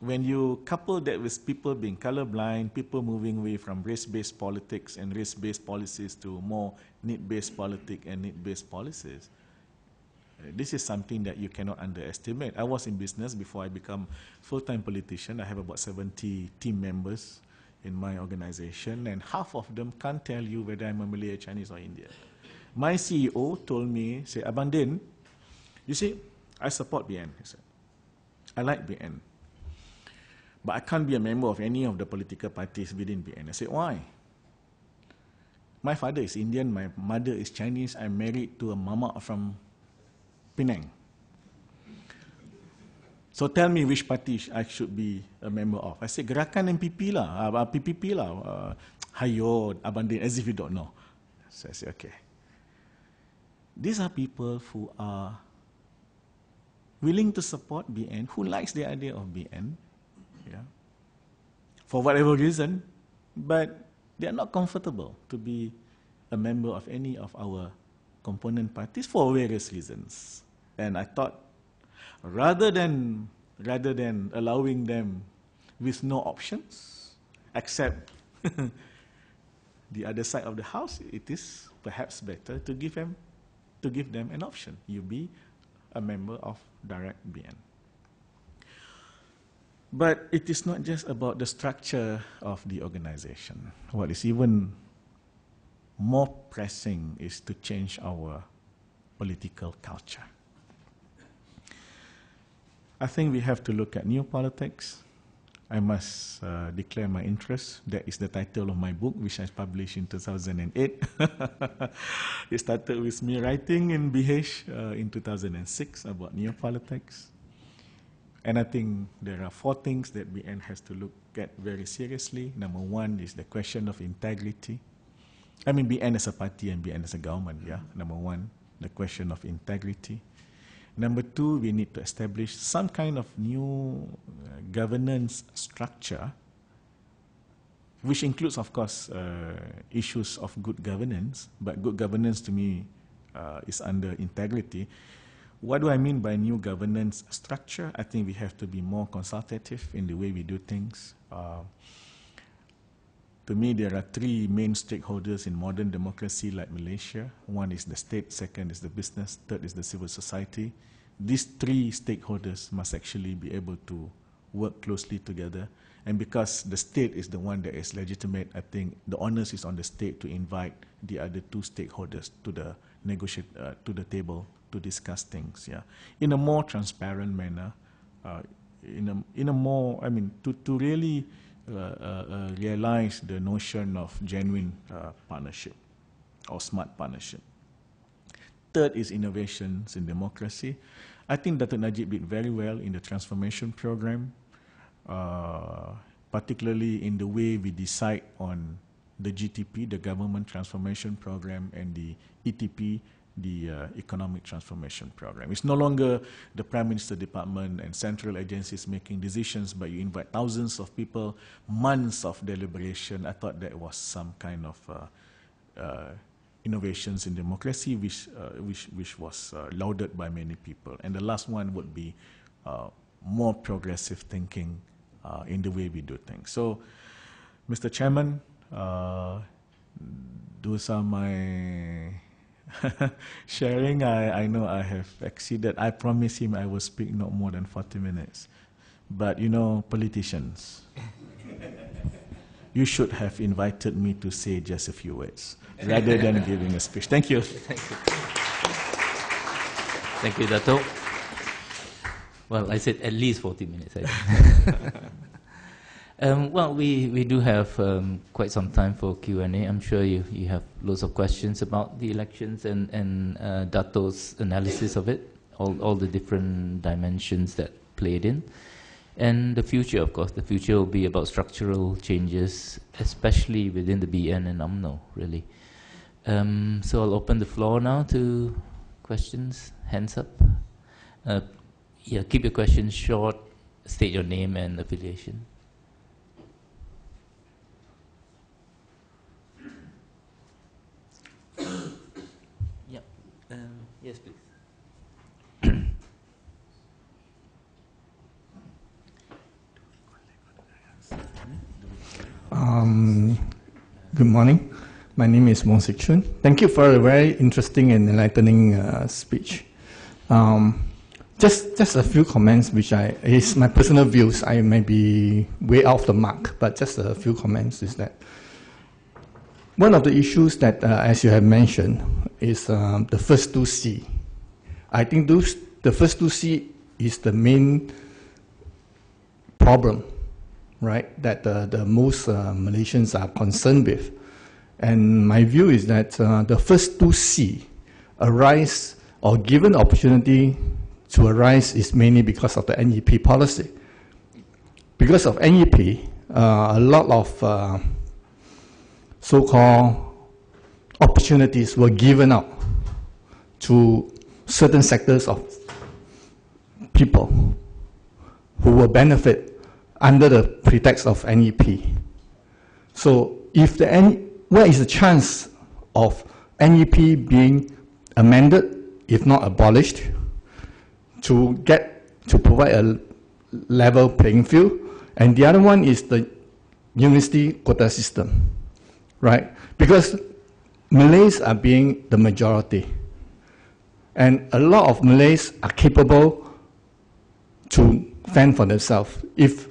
when you couple that with people being colorblind, people moving away from race-based politics and race-based policies to more need-based politics and need-based policies, uh, this is something that you cannot underestimate. I was in business before I become full-time politician. I have about 70 team members in my organization, and half of them can't tell you whether I'm a Malay, Chinese, or Indian. My CEO told me, say, Abang Din, you see, I support BN, he said. I like BN. But I can't be a member of any of the political parties within BN. I said, why? My father is Indian, my mother is Chinese, I'm married to a mama from Penang. So tell me which party I should be a member of. I said, Gerakan MPP lah, uh, PPP lah. Uh, hayo, abandon, as if you don't know. So I said, okay. These are people who are willing to support BN, who likes the idea of BN, yeah, for whatever reason, but they are not comfortable to be a member of any of our component parties for various reasons. And I thought rather than, rather than allowing them with no options, except the other side of the house, it is perhaps better to give them, to give them an option. You be a member of Direct BN. But it is not just about the structure of the organization. What is even more pressing is to change our political culture. I think we have to look at new politics. I must uh, declare my interest. That is the title of my book, which I published in 2008. it started with me writing in BH uh, in 2006 about new politics. And I think there are four things that BN has to look at very seriously. Number one is the question of integrity. I mean, BN as a party and BN as a government, yeah. Number one, the question of integrity. Number two, we need to establish some kind of new uh, governance structure, which includes, of course, uh, issues of good governance. But good governance to me uh, is under integrity. What do I mean by new governance structure? I think we have to be more consultative in the way we do things. To me, there are three main stakeholders in modern democracy like Malaysia. One is the state, second is the business, third is the civil society these three stakeholders must actually be able to work closely together. And because the state is the one that is legitimate, I think the onus is on the state to invite the other two stakeholders to the negotiate uh, to the table to discuss things. Yeah, in a more transparent manner, uh, in a in a more I mean to to really realize the notion of genuine uh, partnership or smart partnership. Third is innovations in democracy. I think Dr. Najib did very well in the transformation program, uh, particularly in the way we decide on the GTP, the Government Transformation Program, and the ETP, the uh, Economic Transformation Program. It's no longer the Prime Minister Department and central agencies making decisions, but you invite thousands of people, months of deliberation. I thought that was some kind of uh, uh, innovations in democracy, which, uh, which, which was uh, lauded by many people. And the last one would be uh, more progressive thinking in the way we do things. So, Mr. Chairman, those are my sharing. I, I know I have exceeded. I promise him I will speak not more than 40 minutes. But you know, politicians, you should have invited me to say just a few words rather than giving a speech. Thank you. Thank you, Dato. Well, I said at least 40 minutes. Um, well, we, we do have um, quite some time for Q&A. I'm sure you, you have lots of questions about the elections and, and uh, Dato's analysis of it, all, all the different dimensions that played in. And the future, of course, the future will be about structural changes, especially within the BN and UMNO, really. Um, so I'll open the floor now to questions, hands up. Uh, yeah, keep your questions short, state your name and affiliation. Um, good morning. My name is Wong Sik Chun. Thank you for a very interesting and enlightening uh, speech. Um, just, just a few comments, which I is my personal views. I may be way off the mark, but just a few comments is that one of the issues that, uh, as you have mentioned, is um, the first two C. I think those, the first two C is the main problem, right, that uh, the most uh, Malaysians are concerned with. And my view is that uh, the first two C arise or given opportunity to arise is mainly because of the NEP policy. Because of NEP, uh, a lot of uh, so-called opportunities were given up to certain sectors of people who will benefit under the pretext of NEP. So if the N, where is the chance of NEP being amended, if not abolished, to get to provide a level playing field? And the other one is the university quota system right? Because Malays are being the majority. And a lot of Malays are capable to fend for themselves. If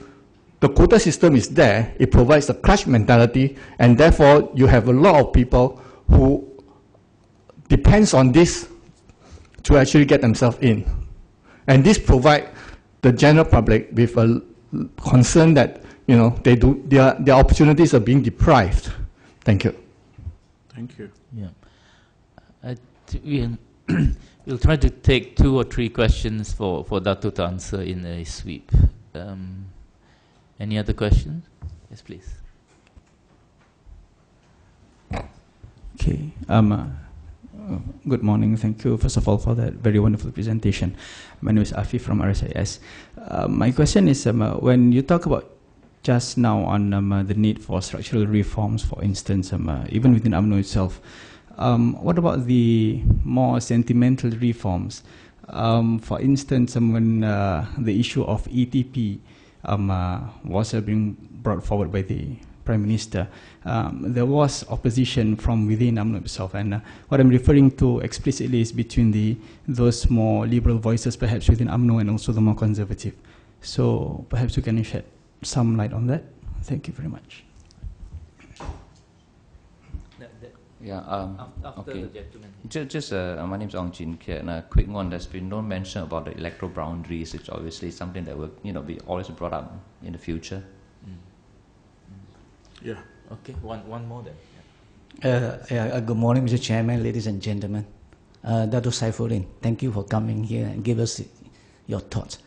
the quota system is there, it provides a crush mentality, and therefore you have a lot of people who depends on this to actually get themselves in. And this provide the general public with a concern that you know they do their, their opportunities are being deprived. Thank you. Thank you. Yeah. Uh, we'll, we'll try to take two or three questions for, for Dato to answer in a sweep. Um, any other questions? Yes, please. Okay. Um, uh, good morning. Thank you, first of all, for that very wonderful presentation. My name is Afi from RSIS. Uh, my question is um, uh, when you talk about just now on um, uh, the need for structural reforms, for instance, um, uh, even within UMNO itself. Um, what about the more sentimental reforms? Um, for instance, when uh, the issue of ETP um, uh, was uh, being brought forward by the Prime Minister, there was opposition from within UMNO itself. And uh, what I'm referring to explicitly is between the those more liberal voices, perhaps within UMNO, and also the more conservative. So perhaps you can shed some light on that. Thank you very much. Yeah, um, okay. Just, just uh, my name is Ong Jin Kiat, and a quick one. There's been no mention about the electoral boundaries, It's obviously something that will, you know, be always brought up in the future. Mm. Mm. Yeah. Okay. One, one more then. Yeah. Uh, yeah, uh, good morning, Mr. Chairman, ladies and gentlemen. Uh, Dato Saifuddin, thank you for coming here and give us your thoughts.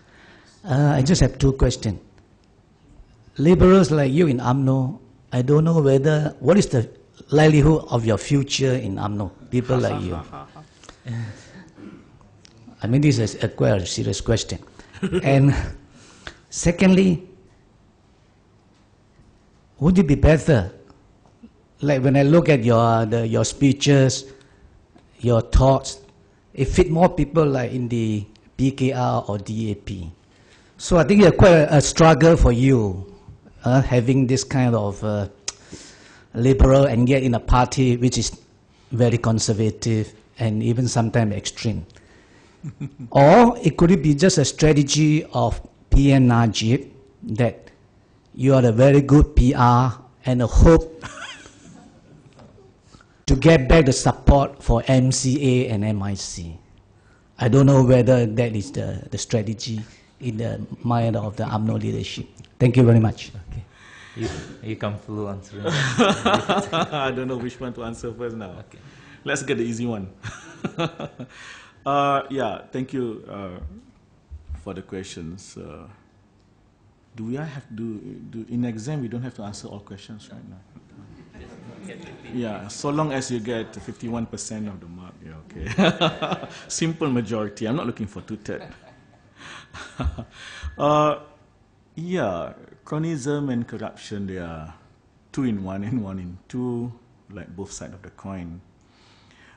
Uh, I just have two questions liberals like you in UMNO I don't know whether, what is the likelihood of your future in UMNO, people like you? I mean, this is a quite serious question. and secondly, would it be better, like when I look at your, the, your speeches, your thoughts, it fit more people like in the PKR or DAP. So I think it's quite a, a struggle for you, uh, having this kind of uh, liberal and yet in a party which is very conservative and even sometimes extreme. or it could be just a strategy of PM Najib that you are a very good PR and a hope to get back the support for MCA and MIC. I don't know whether that is the, the strategy in the mind of the UMNO leadership. Thank you very much. You, you comfortable answering? I don't know which one to answer first now. Okay. Let's get the easy one. uh, yeah, thank you uh, for the questions. Uh, do we have to do, in exam we don't have to answer all questions right now? Yeah, so long as you get 51% of the mark, yeah, okay. Simple majority. I'm not looking for two-thirds. uh, yeah, cronyism and corruption, they are two in one and one in two, like both sides of the coin.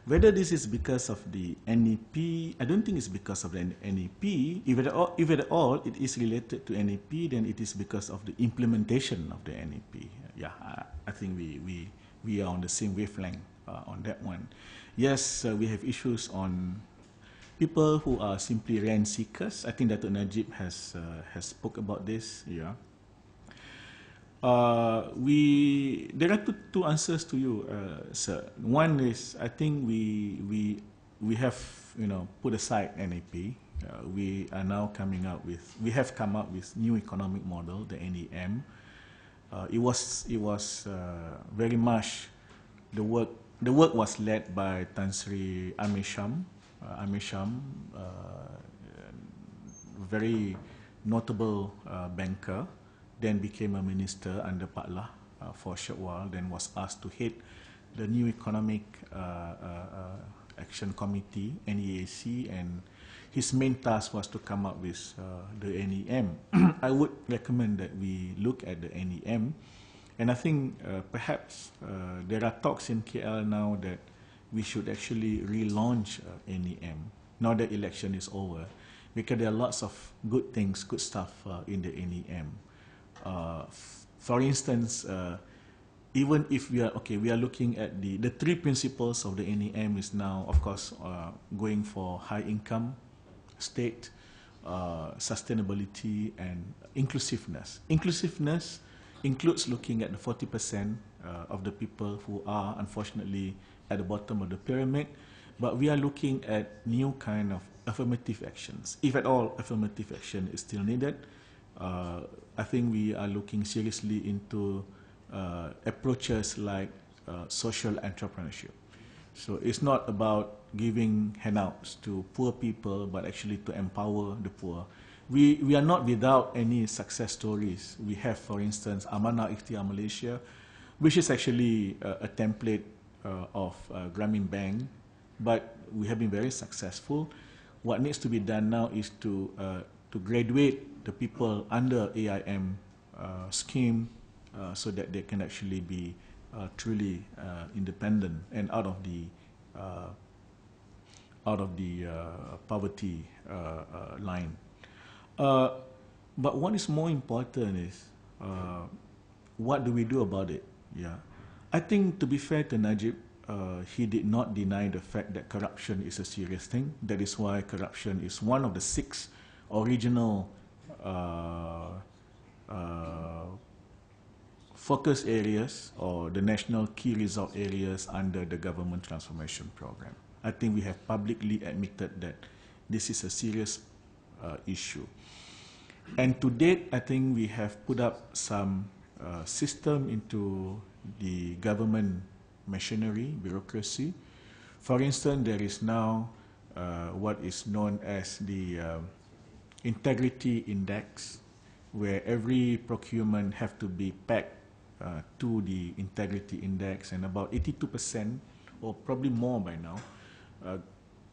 Whether this is because of the NEP, I don't think it's because of the NEP. If at, all, if at all it is related to NEP, then it is because of the implementation of the NEP. Yeah, I, I think we, we, we are on the same wavelength uh, on that one. Yes, uh, we have issues on people who are simply rent seekers. I think Dato Najib has uh, has spoke about this. Yeah. Uh, we there are two, two answers to you, uh, sir. One is I think we we we have you know put aside NEP. Uh, we are now coming up with we have come up with new economic model, the NEM. Uh, it was it was uh, very much the work the work was led by Tan Sri Amirsham, uh, Amirsham, uh, very notable banker, then became a minister under Pak Lah uh, for a short while, then was asked to head the new economic uh, uh, action committee, NEAC, and his main task was to come up with the NEM. I would recommend that we look at the NEM, and I think perhaps there are talks in KL now that we should actually relaunch uh, NEM now that election is over because there are lots of good things, good stuff uh, in the NEM. Uh, for instance, uh, even if we are, okay, we are looking at the, the three principles of the NEM is now, of course, uh, going for high income, state, uh, sustainability, and inclusiveness. Inclusiveness includes looking at the 40% of the people who are, unfortunately, at the bottom of the pyramid, but we are looking at new kind of affirmative actions. If at all affirmative action is still needed, uh, I think we are looking seriously into uh, approaches like uh, social entrepreneurship. So it's not about giving handouts to poor people, but actually to empower the poor. We, we are not without any success stories. We have, for instance, Amanah Ikhtiar Malaysia, which is actually a, a template uh, of uh, Grameen Bank, but we have been very successful. What needs to be done now is to uh, to graduate the people under AIM uh, scheme uh, so that they can actually be uh, truly uh, independent and out of the uh, out of the uh, poverty line. But what is more important is what do we do about it? Yeah. I think, to be fair to Najib, uh, he did not deny the fact that corruption is a serious thing. That is why corruption is one of the six original uh, uh, focus areas or the national key result areas under the government transformation program. I think we have publicly admitted that this is a serious uh, issue. And to date, I think we have put up some uh, system into the government machinery, bureaucracy. For instance, there is now uh, what is known as the uh, integrity index, where every procurement have to be pegged uh, to the integrity index, and about 82%, or probably more by now, uh,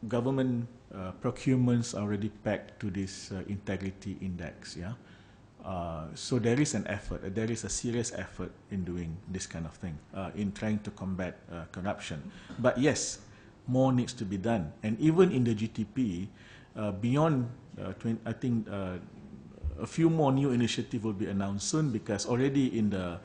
government uh, procurements are already pegged to this uh, integrity index. Yeah, uh, so there is an effort, there is a serious effort in doing this kind of thing, uh, in trying to combat corruption. But yes, more needs to be done, and even in the GTP, uh, beyond, uh, 20, I think. Uh, a few more new initiatives will be announced soon because already in the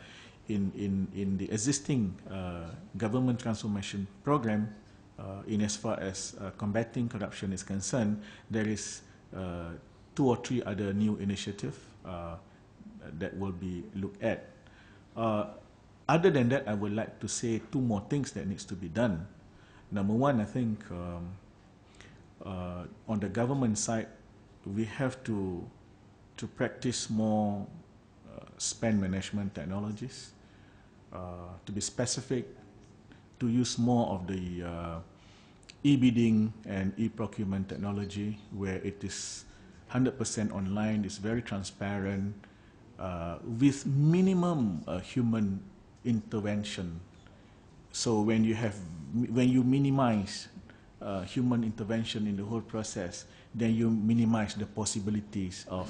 in in in the existing uh, government transformation program, uh, in as far as uh, combating corruption is concerned, there is uh, two or three other new initiatives uh, that will be looked at. Uh, other than that, I would like to say two more things that needs to be done. Number one, I think um, uh, on the government side, we have to to practice more uh, spend management technologies. Uh, to be specific, to use more of the uh, e-bidding and e-procurement technology where it is 100% online, it's very transparent, uh, with minimum uh, human intervention. So when you have, when you minimize uh, human intervention in the whole process, then you minimize the possibilities of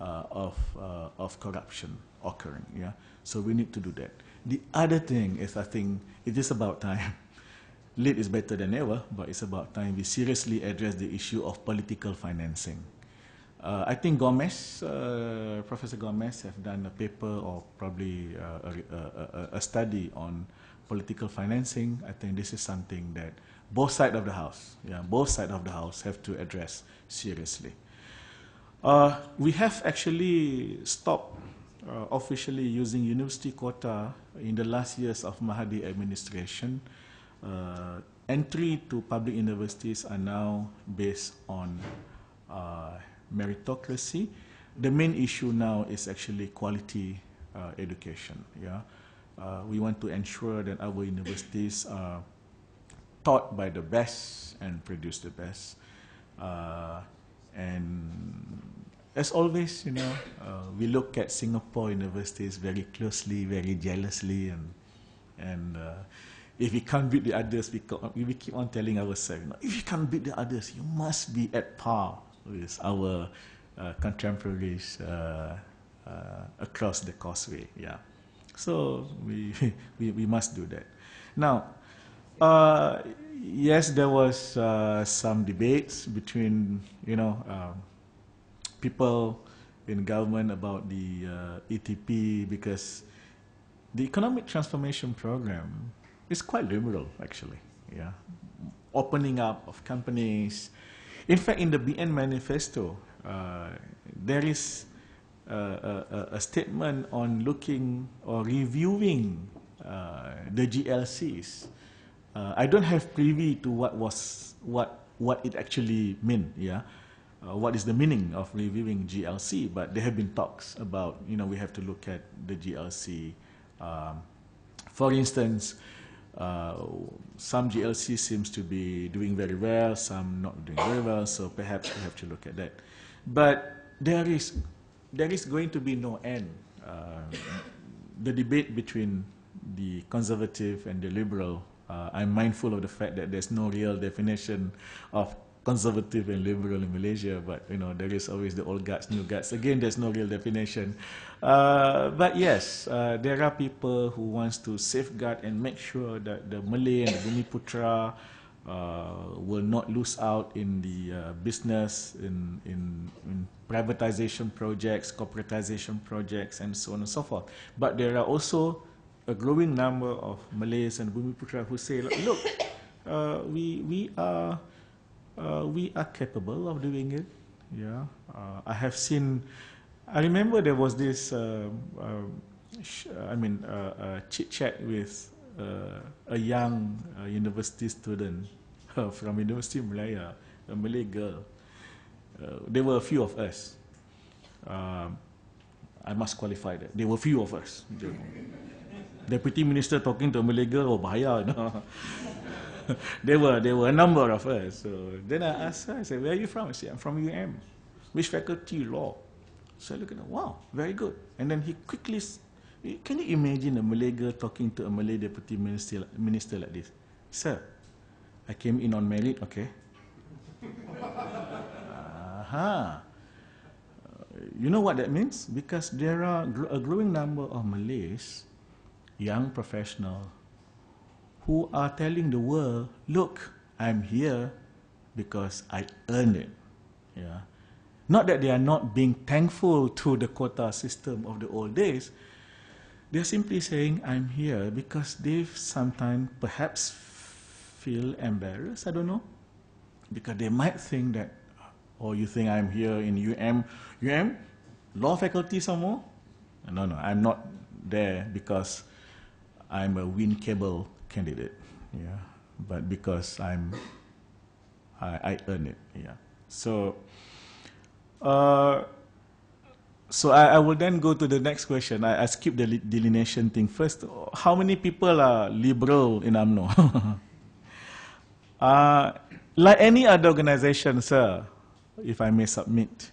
uh, of uh, of corruption occurring. Yeah, so we need to do that. The other thing is, I think it is about time. Late is better than never, but it's about time we seriously address the issue of political financing. Uh, I think Gomez, uh, Professor Gomez, have done a paper or probably uh, a, a, a, study on political financing. I think this is something that both sides of the house, yeah, both sides of the house have to address seriously. Uh, we have actually stopped uh, officially using university quota in the last years of Mahathir administration. Uh, entry to public universities are now based on uh, meritocracy. The main issue now is actually quality uh, education. Yeah, uh, we want to ensure that our universities are taught by the best and produce the best. and as always, you know, uh, we look at Singapore universities very closely, very jealously, and and uh, if we can't beat the others, we, we keep on telling ourselves, you know, if you can't beat the others, you must be at par with our uh, contemporaries uh, uh, across the causeway. Yeah, so we, we we must do that. Now, uh, yes, there was some debates between you know. Um, people in government about the uh, ETP because the economic transformation program is quite liberal, actually. Yeah, opening up of companies. In fact, in the BN manifesto, uh, there is a, a, a, statement on looking or reviewing uh, the GLCs. Uh, I don't have privy to what was what what it actually meant. Yeah, uh, what is the meaning of reviewing GLC, but there have been talks about, you know, we have to look at the GLC. Um, for instance, uh, some GLC seems to be doing very well, some not doing very well, so perhaps we have to look at that. But there is, there is going to be no end. Uh, the debate between the conservative and the liberal, uh, I'm mindful of the fact that there's no real definition of conservative and liberal in Malaysia, but you know there is always the old guards, new guards. Again, there's no real definition. Uh, but yes, uh, there are people who wants to safeguard and make sure that the Malay and the Bumiputra uh, will not lose out in the uh, business, in, in, in privatization projects, corporatization projects, and so on and so forth. But there are also a growing number of Malays and Bumiputra who say, look, uh, we, we are uh, we are capable of doing it. Yeah, uh, I have seen. I remember there was this. Uh, uh, I mean, uh, chit chat with a young university student from University of Malaya, a Malay girl. there were a few of us. Um, I must qualify that. There were few of us. Deputy Minister talking to a Malay girl, oh bahaya. No? there were there were a number of us. So then I asked her, I said, Where are you from? I said, I'm from UM. Which faculty? Law. So I look at her, wow, very good. And then he quickly Can you imagine a Malay girl talking to a Malay deputy minister, minister like this? Sir, I came in on merit, okay? Aha. You know what that means? Because there are a growing number of Malays, young professionals, who are telling the world, look, I'm here because I earned it. Yeah. Not that they are not being thankful to the quota system of the old days. They're simply saying, I'm here because they sometimes perhaps feel embarrassed, I don't know. Because they might think that, oh, you think I'm here in UM, UM, law faculty somewhere? No, no, I'm not there because I'm a wind cable candidate, yeah, but because I'm, I, I earn it, yeah. So, uh, so I, I will then go to the next question. I, I skip the delineation thing first. How many people are liberal in UMNO? uh, like any other organization, sir, if I may submit,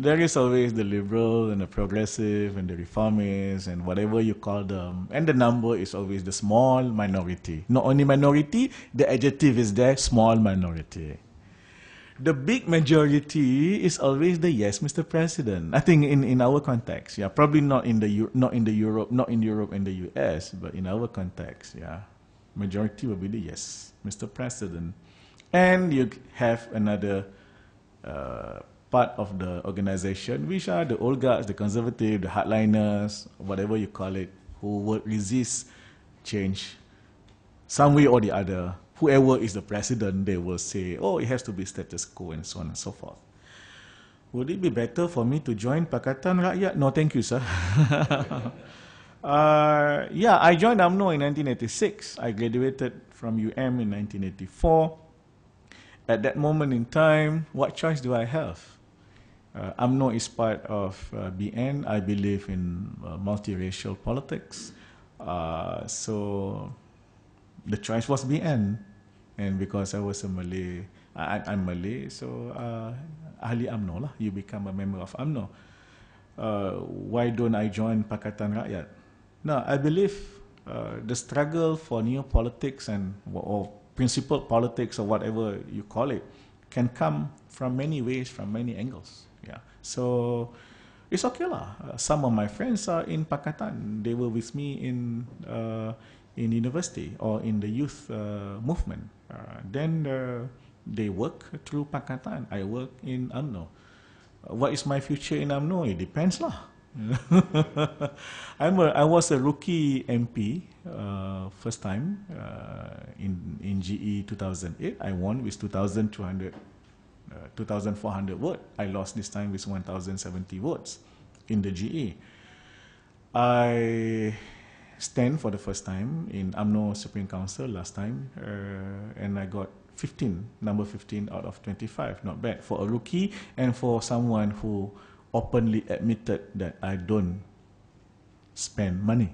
there is always the liberal and the progressive and the reformists and whatever you call them. And the number is always the small minority. Not only minority, the adjective is there, small minority. The big majority is always the yes, Mr. President. I think in, in our context, yeah, probably not in the not in the Europe, not in Europe and the US, but in our context, yeah, majority will be the yes, Mr. President. And you have another uh, part of the organization, which are the old guards, the conservative, the hardliners, whatever you call it, who will resist change some way or the other. Whoever is the president, they will say, oh, it has to be status quo and so on and so forth. Would it be better for me to join Pakatan Rakyat? No, thank you, sir. uh, yeah, I joined UMNO in 1986. I graduated from UM in 1984. At that moment in time, what choice do I have? Uh, UMNO is part of uh, BN. I believe in uh, multiracial politics. Uh, so the choice was BN. And because I was a Malay, I, I'm Malay, so uh, ahli UMNO lah. You become a member of UMNO. Uh, why don't I join Pakatan Rakyat? No, I believe uh, the struggle for new politics and or principled politics or whatever you call it can come from many ways, from many angles. So it's okay lah. Some of my friends are in Pakatan. They were with me in uh, in university or in the youth uh, movement. Uh, then uh, they work through Pakatan. I work in UMNO. What is my future in UMNO? It depends lah. I'm a, I was a rookie MP uh, first time uh, in in GE 2008. I won with 2,200 uh, 2,400 votes. I lost this time with 1,070 votes in the GE. I stand for the first time in UMNO Supreme Council last time, uh, and I got 15, number 15 out of 25. Not bad for a rookie and for someone who openly admitted that I don't spend money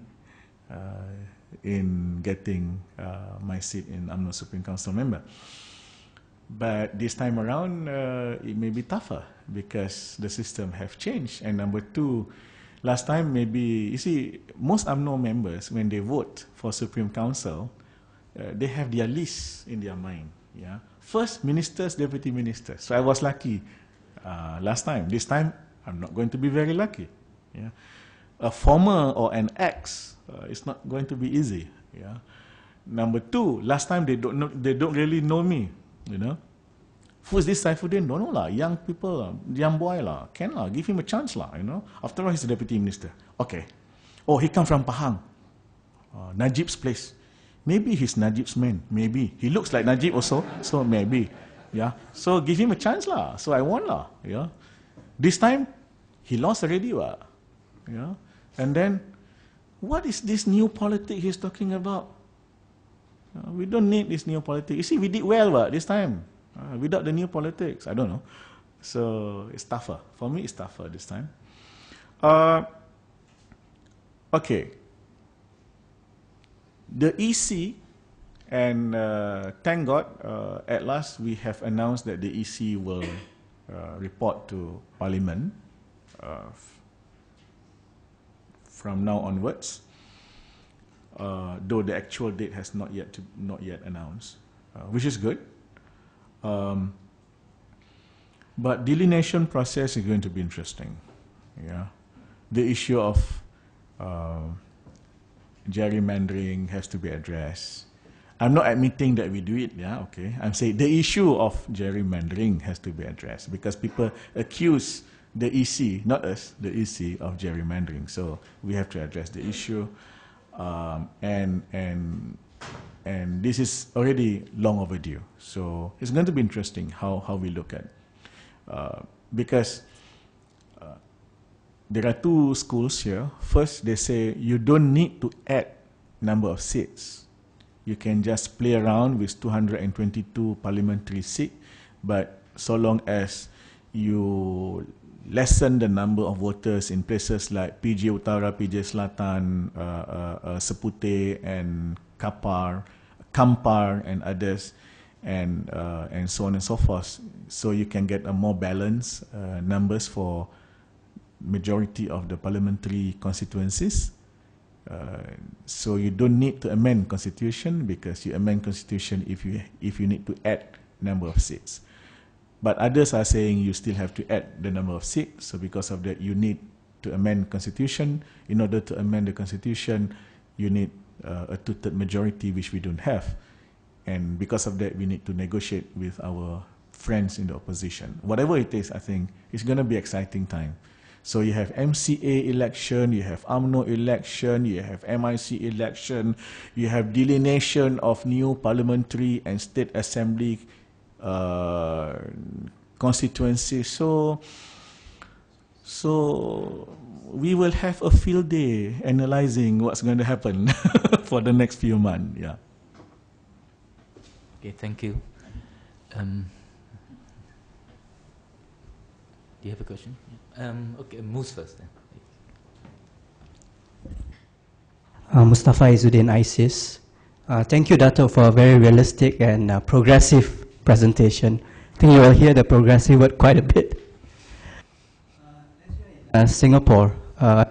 uh, in getting uh, my seat in UMNO Supreme Council member. But this time around, uh, it may be tougher because the system have changed. And number two, last time maybe, you see, most UMNO members, when they vote for Supreme Council, uh, they have their list in their mind. Yeah, First, ministers, deputy ministers. So I was lucky uh, last time. This time, I'm not going to be very lucky. Yeah, A former or an ex, uh, it's not going to be easy. Yeah. Number two, last time they don't know, they don't really know me. You know, who's this Saifuddin? Don't know lah. Young people, young boy lah. Can lah. Give him a chance lah. You know. After all, he's a deputy minister. Okay. Oh, he come from Pahang. Uh, Najib's place. Maybe he's Najib's man. Maybe he looks like Najib also. So maybe, yeah. So give him a chance lah. So I won lah. Yeah. This time, he lost already wa. Yeah. And then, what is this new politics he's talking about? Uh, we don't need this new politics. You see, we did well but this time. Uh, without the new politics, I don't know. So it's tougher. For me, it's tougher this time. Uh, okay. The EC, and uh, thank God, uh, at last we have announced that the EC will report to Parliament from now onwards, uh, though the actual date has not yet to, not yet announced, uh, which is good. Um, but delineation process is going to be interesting. Yeah, the issue of uh, gerrymandering has to be addressed. I'm not admitting that we do it, yeah, okay. I'm saying the issue of gerrymandering has to be addressed because people accuse the EC, not us, the EC of gerrymandering. So we have to address the issue. Um, and, and, and this is already long overdue. So it's going to be interesting how, how we look at uh, because uh, there are two schools here. First, they say you don't need to add number of seats you can just play around with 222 parliamentary seats, but so long as you lessen the number of voters in places like PJ Utara, PJ Selatan, uh, uh, uh, Seputeh, and Kapar, Kampar, and others, and uh, and so on and so forth. So you can get a more balanced uh, numbers for majority of the parliamentary constituencies. Uh, so you don't need to amend constitution because you amend constitution if you if you need to add number of seats. But others are saying you still have to add the number of seats. So because of that, you need to amend constitution. In order to amend the constitution, you need uh, a two-third majority, which we don't have. And because of that, we need to negotiate with our friends in the opposition. Whatever it is, I think it's going to be exciting time. So you have MCA election, you have UMNO election, you have MIC election, you have delineation of new parliamentary and state assembly uh, constituencies. So, so we will have a field day analyzing what's going to happen for the next few months. Yeah. Okay, thank you. Um, do you have a question? Um, okay, Moose first then. Uh, Mustafa Izzuddin ISEAS. Uh, thank you, Dato, for a very realistic and uh, progressive presentation. I think you will hear the progressive word quite a bit. Uh, Singapore. Uh,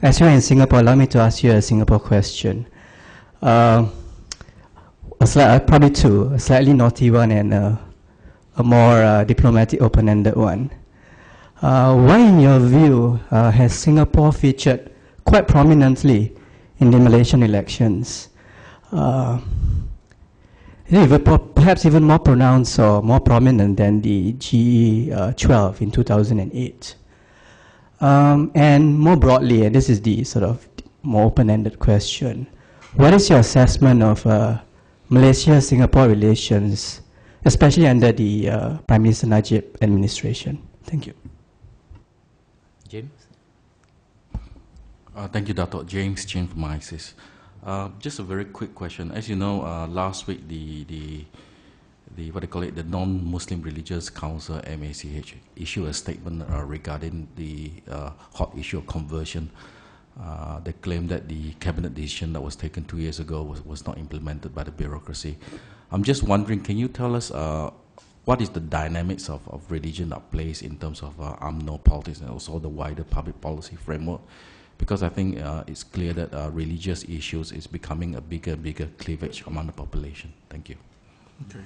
as you're in Singapore, allow me to ask you a Singapore question. Uh, sli- probably two, a slightly naughty one and a a more uh, diplomatic, open-ended one. Uh, why, in your view, uh, has Singapore featured quite prominently in the Malaysian elections? Uh, even, perhaps even more pronounced or more prominent than the GE12 uh, in 2008. Um, and more broadly, and this is the sort of more open-ended question, what is your assessment of uh, Malaysia-Singapore relations especially under the uh, Prime Minister Najib administration. Thank you. James? Uh, thank you, Dr. James Chin from ISEAS. Uh, just a very quick question. As you know, uh, last week the, the, the, what they call it, the Non-Muslim Religious Council, MACH, issued a statement uh, regarding the uh, hot issue of conversion. Uh, they claim that the cabinet decision that was taken two years ago was, was not implemented by the bureaucracy. I'm just wondering, can you tell us what is the dynamics of, of religion that plays in terms of uh, UMNO politics and also the wider public policy framework? Because I think uh, it's clear that uh, religious issues is becoming a bigger, bigger cleavage among the population. Thank you. Okay.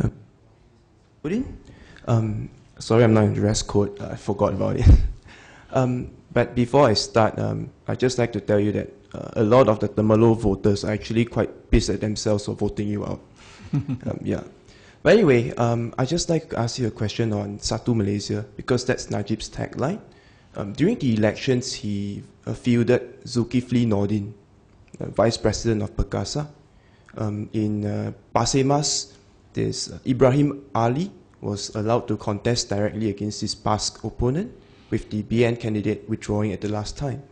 Uh, um, Sorry, I'm not in dress code. I forgot about it. um, but before I start, um, I'd just like to tell you that uh, a lot of the Temerloh voters are actually quite pissed at themselves for voting you out. Um, yeah. But anyway, um, I'd just like to ask you a question on Satu Malaysia, because that's Najib's tagline. Um, during the elections, he uh, fielded Zulkifli Nordin, uh, Vice President of Perkasa. Um, in uh, Pasir Mas, there's uh, Ibrahim Ali, was allowed to contest directly against his past opponent, with the BN candidate withdrawing at the last time.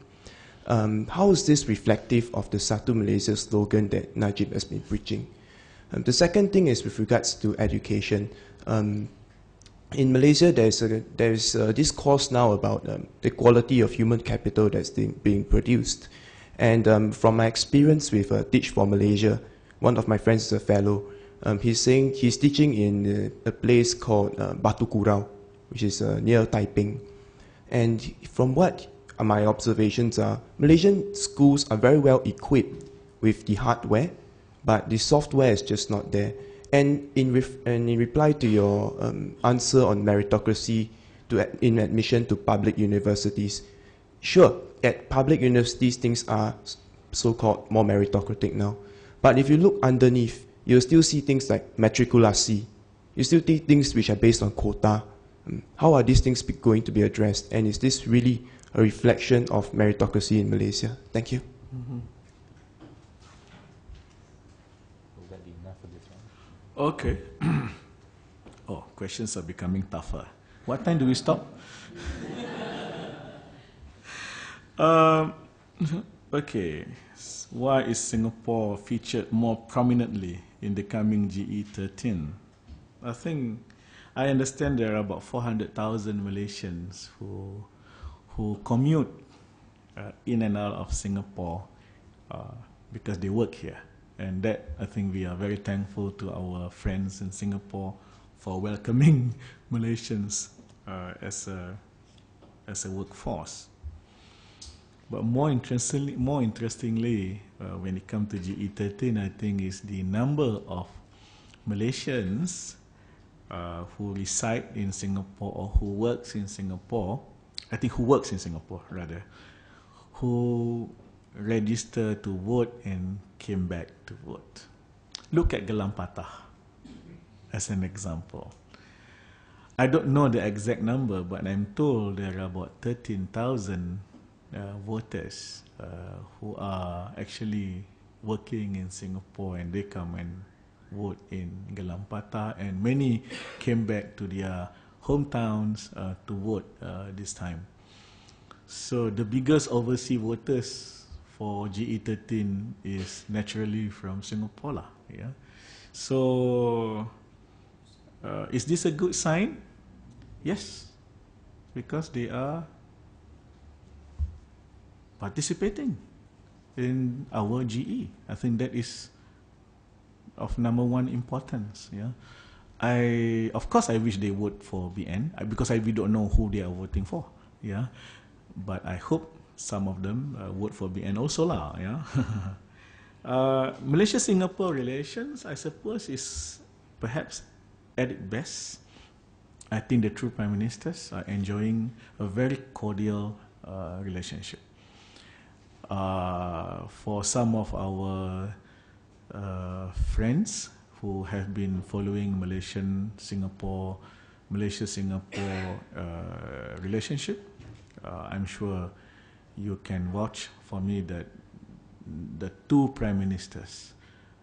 Um, how is this reflective of the Satu Malaysia slogan that Najib has been preaching? Um, the second thing is with regards to education. Um, in Malaysia, there's, a, there's a discourse now about um, the quality of human capital that's being, produced. And um, from my experience with uh, Teach for Malaysia, one of my friends is a fellow. Um, he's saying he's teaching in uh, a place called uh, Batu Kurau, which is uh, near Taiping. And from what my observations are, Malaysian schools are very well equipped with the hardware, but the software is just not there. And in, and in reply to your um, answer on meritocracy to ad- in admission to public universities, sure, at public universities things are so-called more meritocratic now. But if you look underneath, you'll still see things like matrikulasi. You still see things which are based on quota. Um, how are these things going to be addressed? And is this really a reflection of meritocracy in Malaysia? Thank you. Mm-hmm. Okay. oh, questions are becoming tougher. What time do we stop? um, okay. Why is Singapore featured more prominently in the coming GE13? I think I understand there are about 400,000 Malaysians who who commute uh, in and out of Singapore uh, because they work here. And that, I think we are very thankful to our friends in Singapore for welcoming Malaysians uh, as, a, as a workforce. But more interestingly, more interestingly uh, when it comes to GE13, I think is the number of Malaysians uh, who reside in Singapore or who works in Singapore, I think who works in Singapore rather, who registered to vote and came back to vote. Look at Gelam Patah as an example. I don't know the exact number, but I'm told there are about 13,000 uh, voters uh, who are actually working in Singapore and they come and vote in Gelam Patah and many came back to their hometowns uh, to vote uh, this time. So the biggest overseas voters for GE13 is naturally from Singapore. Lah, yeah. So, uh, is this a good sign? Yes, because they are participating in our GE. I think that is of number one importance. Yeah. I of course I wish they vote for BN because I we don't know who they are voting for. Yeah, but I hope some of them uh, vote for also lah. Yeah. uh, Malaysia-Singapore relations, I suppose, is perhaps at its best. I think the two prime ministers are enjoying a very cordial uh, relationship. Uh, for some of our uh, friends who have been following Malaysian Singapore Malaysia Singapore uh, relationship, I'm sure you can watch for me that the two prime ministers,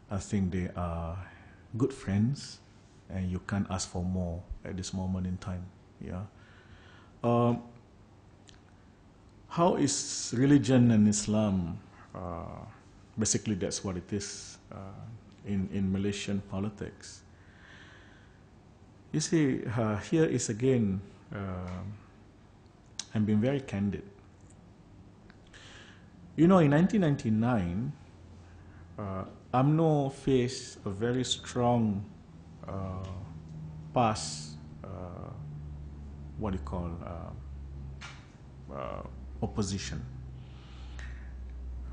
I think they are good friends, and you can't ask for more at this moment in time. Yeah. Um, how is religion and Islam? Uh, basically, that's what it is uh, in in Malaysian politics. You see, uh, here is again. Uh, I'm being very candid. You know, in 1999, uh, UMNO faced a very strong uh, PAS, uh, what do you call, uh, uh, opposition.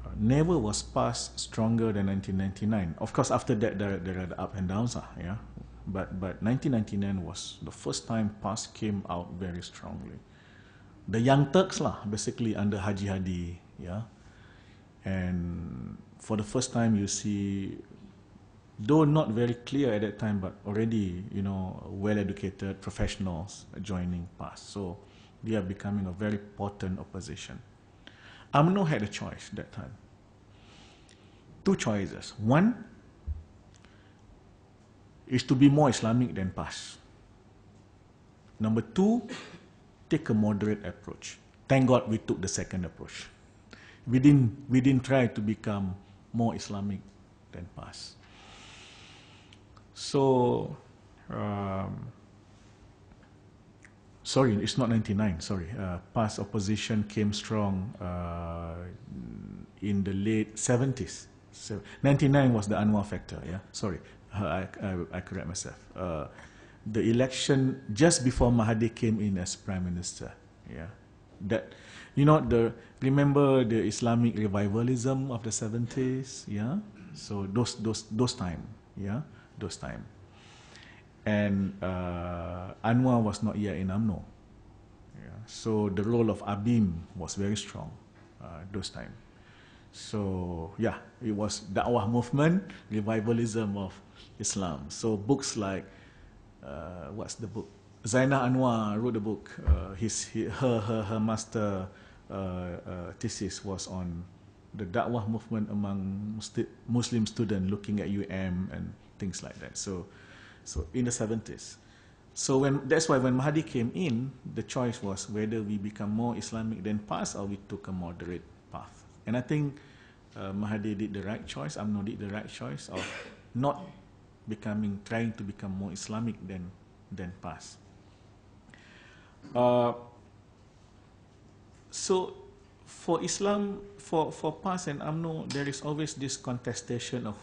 Uh, never was PAS stronger than 1999. Of course, after that, there, there are the up and downs, uh, yeah? But, but 1999 was the first time PAS came out very strongly. The Young Turks, lah, basically under Haji Hadi, yeah? And for the first time you see though not very clear at that time but already you know well educated professionals joining PAS. So they are becoming a very potent opposition. UMNO had a choice that time. Two choices. One is to be more Islamic than PAS. Number two take a moderate approach. Thank God we took the second approach we didn't, we didn't try to become more Islamic than PAS. So, um, sorry, it's not 99, sorry. Uh, PAS opposition came strong uh, in the late 70s. So 99 was the Anwar factor, yeah? Sorry, uh, I, I, I correct myself. Uh, the election just before Mahathir came in as prime minister, yeah? That, you know, the remember the Islamic revivalism of the 70s, yeah? So those, those, those time, yeah? Those time and uh, Anwar was not yet in UMNO. Yeah. So the role of Abim was very strong uh, those time. So yeah, it was Da'wah movement, revivalism of Islam. So books like, uh, what's the book? Zainal Anwar wrote a book. Uh, his, her, her, her master uh, uh, thesis was on the Da'wah movement among Muslim students looking at UM and things like that. So so in the 70s. So when that's why when Mahdi came in, the choice was whether we become more Islamic than PAS or we took a moderate path. And I think uh, Mahdi did the right choice. UMNO did the right choice of not becoming, trying to become more Islamic than than PAS. Uh, so for Islam, for, for PAS and UMNO, there is always this contestation of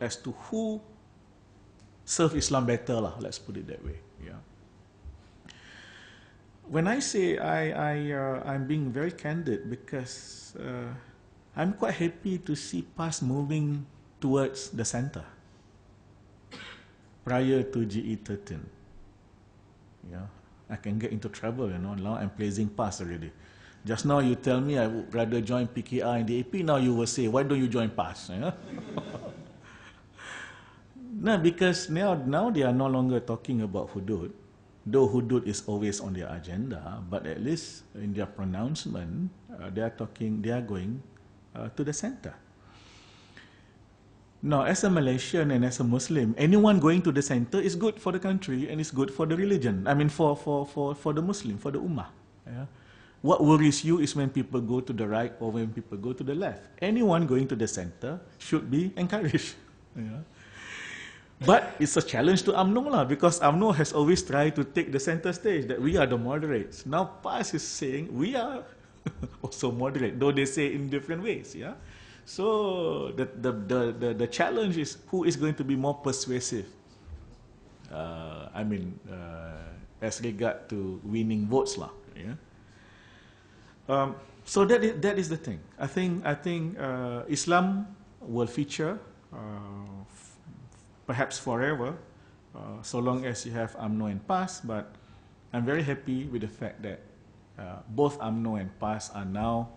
as to who serve Islam better lah. Let's put it that way. Yeah. When I say I I uh, I'm being very candid because uh, I'm quite happy to see PAS moving towards the center prior to GE13. Yeah, I can get into trouble, you know. Now I'm praising PAS already. Just now you tell me I would rather join PKR and DAP. Now you will say, why don't you join PAS? Yeah? No, because now, now they are no longer talking about hudud. Though hudud is always on their agenda, but at least in their pronouncement, uh, they are talking, they are going uh, to the center. Now, as a Malaysian and as a Muslim, anyone going to the center is good for the country and it's good for the religion. I mean, for, for, for, for the Muslim, for the Ummah. Yeah? What worries you is when people go to the right or when people go to the left. Anyone going to the center should be encouraged. Yeah? But it's a challenge to UMNO lah, because UMNO has always tried to take the center stage, that we are the moderates. Now PAS is saying we are also moderate, though they say in different ways. Yeah. So the, the, the, the, the challenge is who is going to be more persuasive. Uh, I mean, uh, as regard to winning votes lah. Yeah. Um, so that is, that is the thing. I think I think uh, Islam will feature uh, perhaps forever, uh, so long as you have UMNO and PAS, but I'm very happy with the fact that uh, both UMNO and PAS are now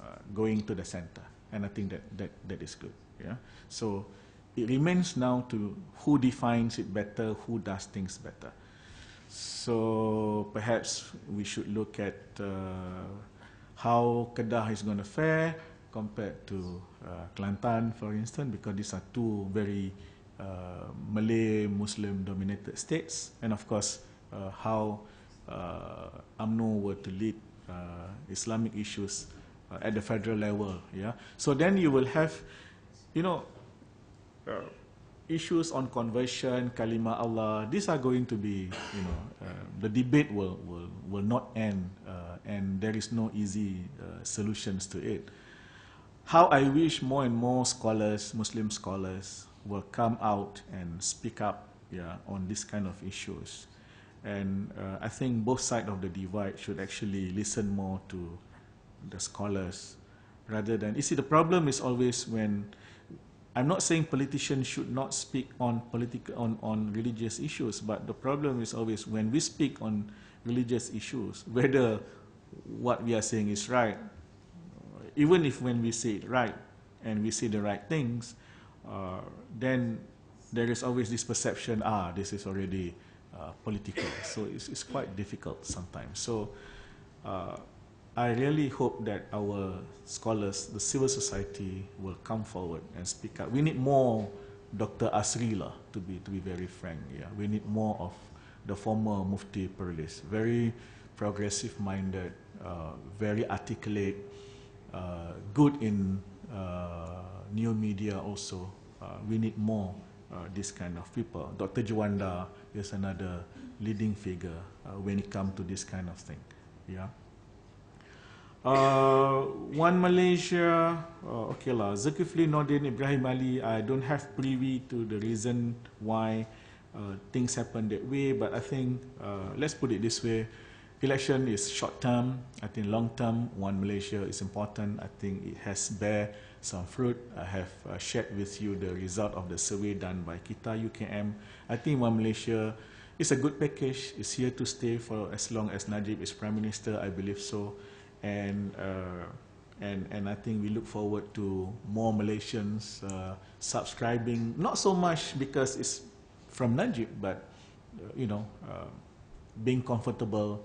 uh, going to the center, and I think that, that, that is good. Yeah? So it remains now to who defines it better, who does things better. So perhaps we should look at uh, how Kedah is going to fare compared to uh, Kelantan, for instance, because these are two very uh, Malay Muslim dominated states, and of course, uh, how uh, UMNO were to lead uh, Islamic issues at the federal level. Yeah, so then you will have, you know, uh, issues on conversion, kalima Allah. These are going to be, you know, the debate will will will not end, and there is no easy solutions to it. How I wish more and more scholars, Muslim scholars, will come out and speak up yeah, on this kind of issues. And uh, I think both sides of the divide should actually listen more to the scholars rather than. You see, the problem is always when. I'm not saying politicians should not speak on political on, on religious issues, but the problem is always when we speak on religious issues, whether what we are saying is right, even if when we say it right and we say the right things, uh, then there is always this perception, ah, this is already uh, political. So it's, it's quite difficult sometimes. So uh, I really hope that our scholars, the civil society, will come forward and speak up. We need more Dr. Asrila, to be, to be very frank. Yeah. We need more of the former Mufti Perlis, very progressive-minded, uh, very articulate, uh, good in uh, new media also. Uh, we need more uh, this kind of people. Dr. Juanda is another leading figure uh, when it comes to this kind of thing. Yeah. Uh, one Malaysia, uh, okay lah. Zulkifli Nordin Ibrahim Ali. I don't have privy to the reason why uh, things happen that way, but I think uh, let's put it this way: election is short term. I think long term, one Malaysia is important. I think it has bear some fruit. I have uh, shared with you the result of the survey done by Kita UKM. I think one Malaysia is a good package. It's here to stay for as long as Najib is prime minister. I believe so and uh, and and I think we look forward to more Malaysians uh, subscribing. Not so much because it's from Najib, but uh, you know, uh, being comfortable,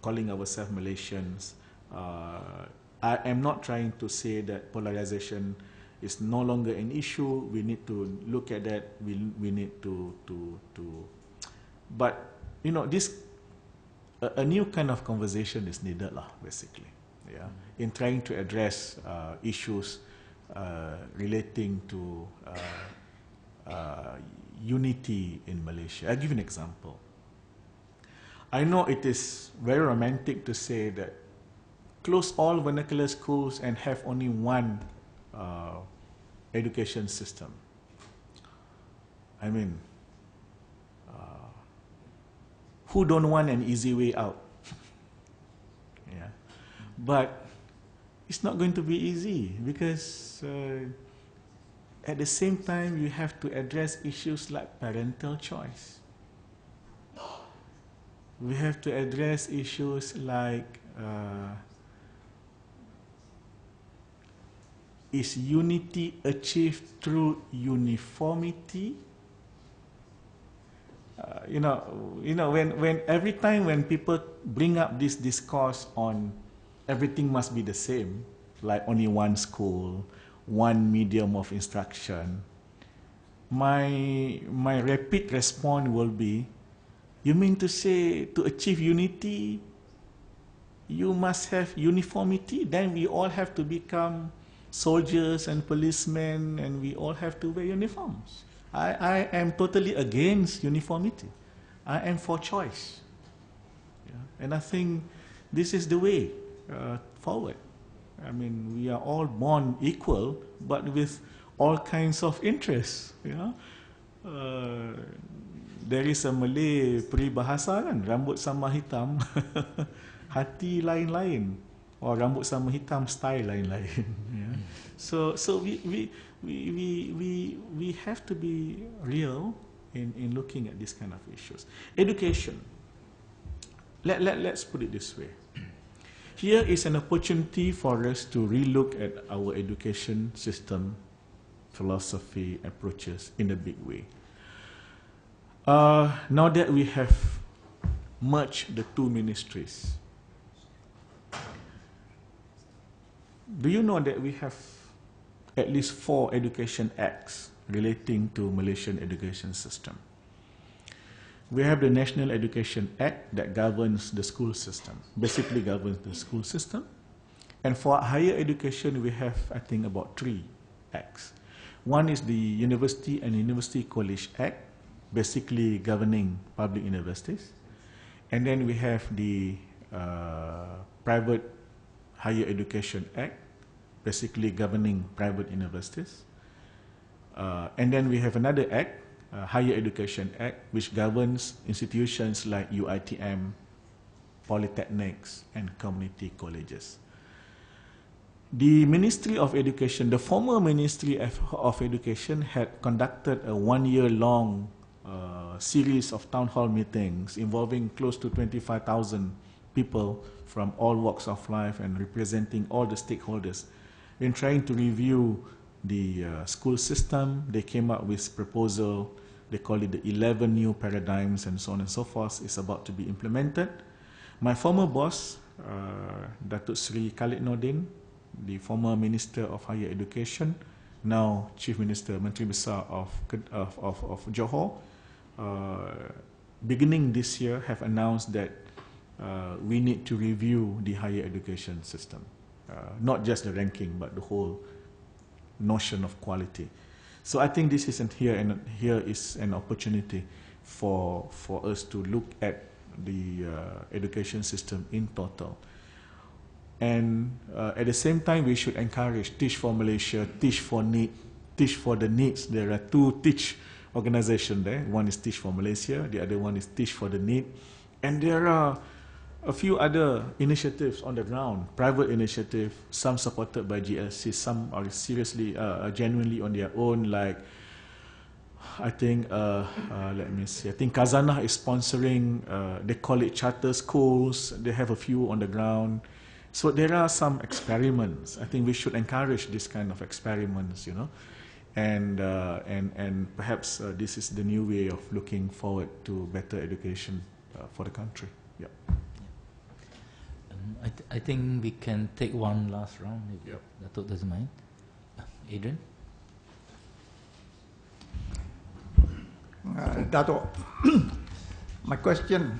calling ourselves Malaysians. Uh, I am not trying to say that polarization is no longer an issue. We need to look at that. We we need to to to, but you know this a, new kind of conversation is needed lah, basically yeah, in trying to address uh, issues uh, relating to uh, uh, unity in Malaysia. I'll give you an example. I know it is very romantic to say that close all vernacular schools and have only one uh, education system. I mean, who don't want an easy way out? But it's not going to be easy because uh, at the same time you have to address issues like parental choice. We have to address issues like uh, is unity achieved through uniformity? Uh, you know, you know when, when every time when people bring up this discourse on everything must be the same, like only one school, one medium of instruction, my, my rapid response will be, you mean to say to achieve unity, you must have uniformity, then we all have to become soldiers and policemen and we all have to wear uniforms. I, I am totally against uniformity. I am for choice. Yeah. And I think this is the way uh, forward. I mean, we are all born equal, but with all kinds of interests. You know, uh, there is a Malay peribahasa kan, rambut sama hitam, hati lain-lain, or rambut sama hitam, style lain-lain. yeah. So, so we, we, we, we, we, we have to be real in, in looking at these kind of issues. Education. Let, let, let's put it this way here is an opportunity for us to relook at our education system, philosophy, approaches in a big way. Uh, now that we have merged the two ministries, do you know that we have at least four education acts relating to Malaysian education system? We have the National Education Act that governs the school system, basically governs the school system. And for higher education, we have, I think, about three acts. One is the University and University College Act, basically governing public universities. And then we have the uh, Private Higher Education Act, basically governing private universities. Uh, and then we have another act uh, Higher Education Act, which governs institutions like UITM, polytechnics, and community colleges. The Ministry of Education, the former Ministry of, Education, had conducted a one-year-long uh, series of town hall meetings involving close to 25,000 people from all walks of life and representing all the stakeholders in trying to review the uh, school system. They came up with proposal they call it the 11 new paradigms and so on and so forth, is about to be implemented. My former boss, uh, Datuk Sri Khalid Nordin, the former Minister of Higher Education, now Chief Minister, Menteri Besar of, of, of, of Johor, uh, beginning this year have announced that uh, we need to review the higher education system. Uh, not just the ranking, but the whole notion of quality. So I think this isn't here, and here is an opportunity for for us to look at the uh, education system in total. And uh, at the same time, we should encourage Teach for Malaysia, Teach for Need, Teach for the Needs. There are two Teach organizations there. One is Teach for Malaysia, the other one is Teach for the Need. And there are a few other initiatives on the ground, private initiative, some supported by GLC, some are seriously, uh, genuinely on their own, like I think, uh, uh, let me see, I think Khazanah is sponsoring, uh, they call it charter schools, they have a few on the ground. So there are some experiments. I think we should encourage this kind of experiments, you know. And, uh, and, and perhaps uh, this is the new way of looking forward to better education uh, for the country. Yeah. I, th I think we can take one last round if yep. Dato doesn't mind. Adrian? Uh, Dato, my question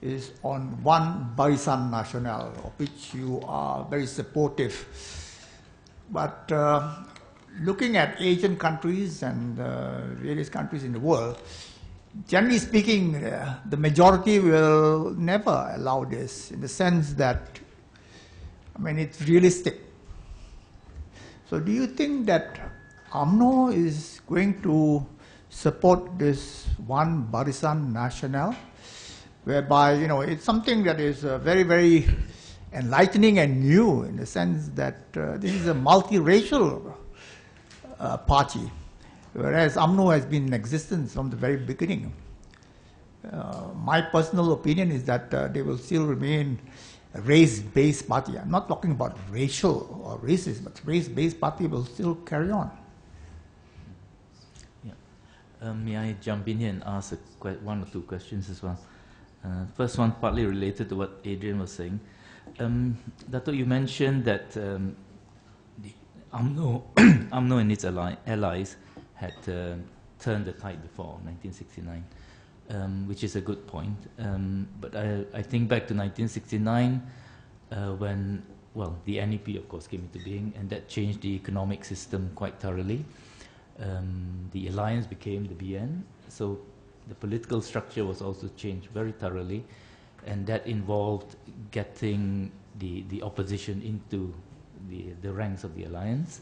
is on one Barisan Nasional, of which you are very supportive. But uh, looking at Asian countries and uh, various countries in the world, generally speaking, uh, the majority will never allow this in the sense that, I mean, it's realistic. So do you think that UMNO is going to support this one Barisan Nasional, whereby, you know, it's something that is uh, very, very enlightening and new in the sense that uh, this is a multiracial uh, party, whereas UMNO has been in existence from the very beginning. Uh, my personal opinion is that uh, they will still remain a race-based party. I'm not talking about racial or racist, but race-based party will still carry on. Um, may I jump in here and ask one or two questions as well? Uh, first one partly related to what Adrian was saying. Um, Dato, you mentioned that um, the UMNO, UMNO and its ally, allies had uh, turned the tide before 1969, um, which is a good point. Um, but I, I, think back to 1969 uh, when, well, the NEP, of course, came into being, and that changed the economic system quite thoroughly um, the alliance became the BN. So the political structure was also changed very thoroughly, and that involved getting the, the opposition into the, the ranks of the alliance.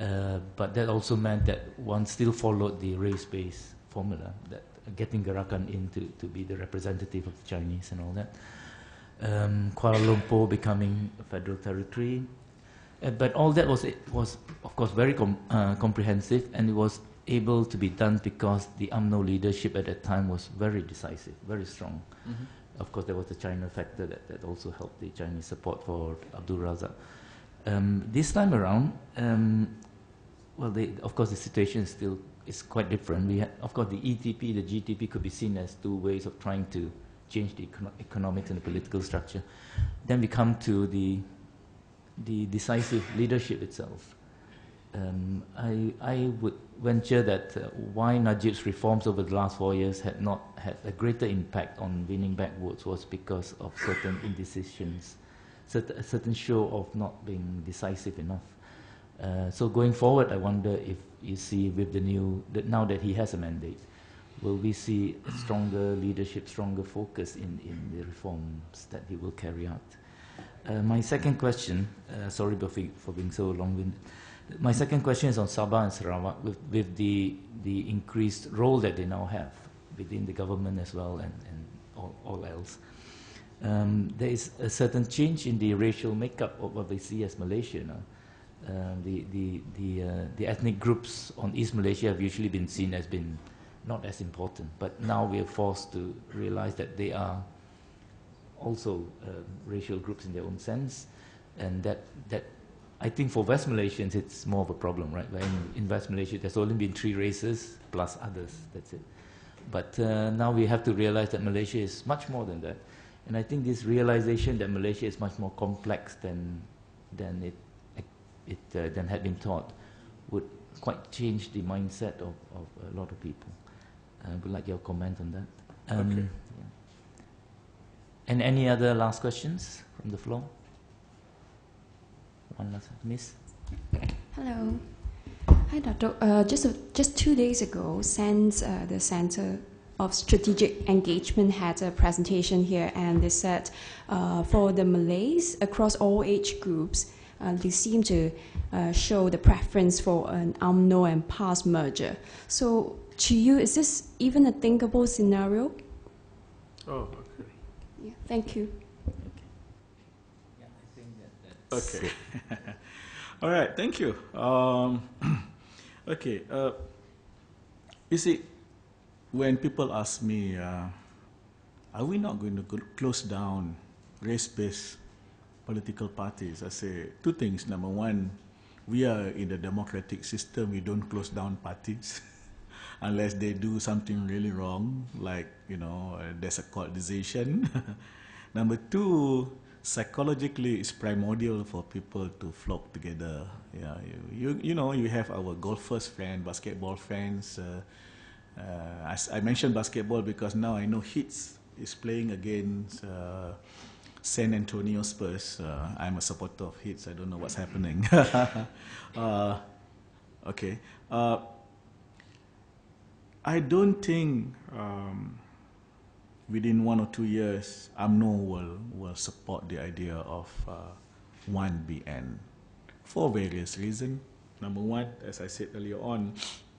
Uh, but that also meant that one still followed the race-based formula, that getting Gerakan in to, to be the representative of the Chinese and all that. Um, Kuala Lumpur becoming a federal territory, uh, but all that was, was of course, very com uh, comprehensive, and it was able to be done because the UMNO leadership at that time was very decisive, very strong. Mm -hmm. Of course, there was the China factor that, that also helped the Chinese support for Abdul Razak. Um, this time around, um, well, they, of course, the situation is still is quite different. We of course, the ETP, the GTP could be seen as two ways of trying to change the econo economic and the political structure. Then we come to the the decisive leadership itself. Um, I, I would venture that uh, why Najib's reforms over the last four years had not had a greater impact on winning back votes was because of certain indecisions, certain, a certain show of not being decisive enough. Uh, so going forward, I wonder if you see with the new, that now that he has a mandate, will we see stronger leadership, stronger focus in, in the reforms that he will carry out? Uh, my second question, uh, sorry for being so long-winded. My second question is on Sabah and Sarawak with, with the, the increased role that they now have within the government as well and, and all, all else. Um, there is a certain change in the racial makeup of what we see as Malaysia now. Uh, the, the, the, uh, the ethnic groups on East Malaysia have usually been seen as being not as important, but now we are forced to realize that they are also uh, racial groups in their own sense, and that that I think for West Malaysians it's more of a problem, right? In, in West Malaysia there's only been three races plus others. That's it. But uh, now we have to realize that Malaysia is much more than that, and I think this realization that Malaysia is much more complex than than it it uh, than had been taught would quite change the mindset of, of a lot of people. I would like your comment on that. Um, okay. And any other last questions from the floor? One last, Miss. Hello. Hi, Doctor. Uh, just, just two days ago, since uh, the Center of Strategic Engagement had a presentation here, and they said uh, for the Malays across all age groups, uh, they seem to uh, show the preference for an UMNO and PAS merger. So, to you, is this even a thinkable scenario? Oh, okay. Yeah, thank you. Okay. All right, thank you. Um, okay, uh, you see, when people ask me, uh, are we not going to close down race-based political parties? I say two things. Number one, we are in the democratic system. We don't close down parties unless they do something really wrong, like you know, uh, there's a court decision. Number two, psychologically it's primordial for people to flock together. Yeah, you, you, you know, you have our golfers friend, basketball friends. Uh, uh, I, I mentioned basketball because now I know Hits is playing against uh, San Antonio Spurs. Uh, I'm a supporter of Heat. I don't know what's happening. uh, okay. Uh, I don't think um, within one or two years, UMNO will, will support the idea of uh, 1BN for various reasons. Number one, as I said earlier on,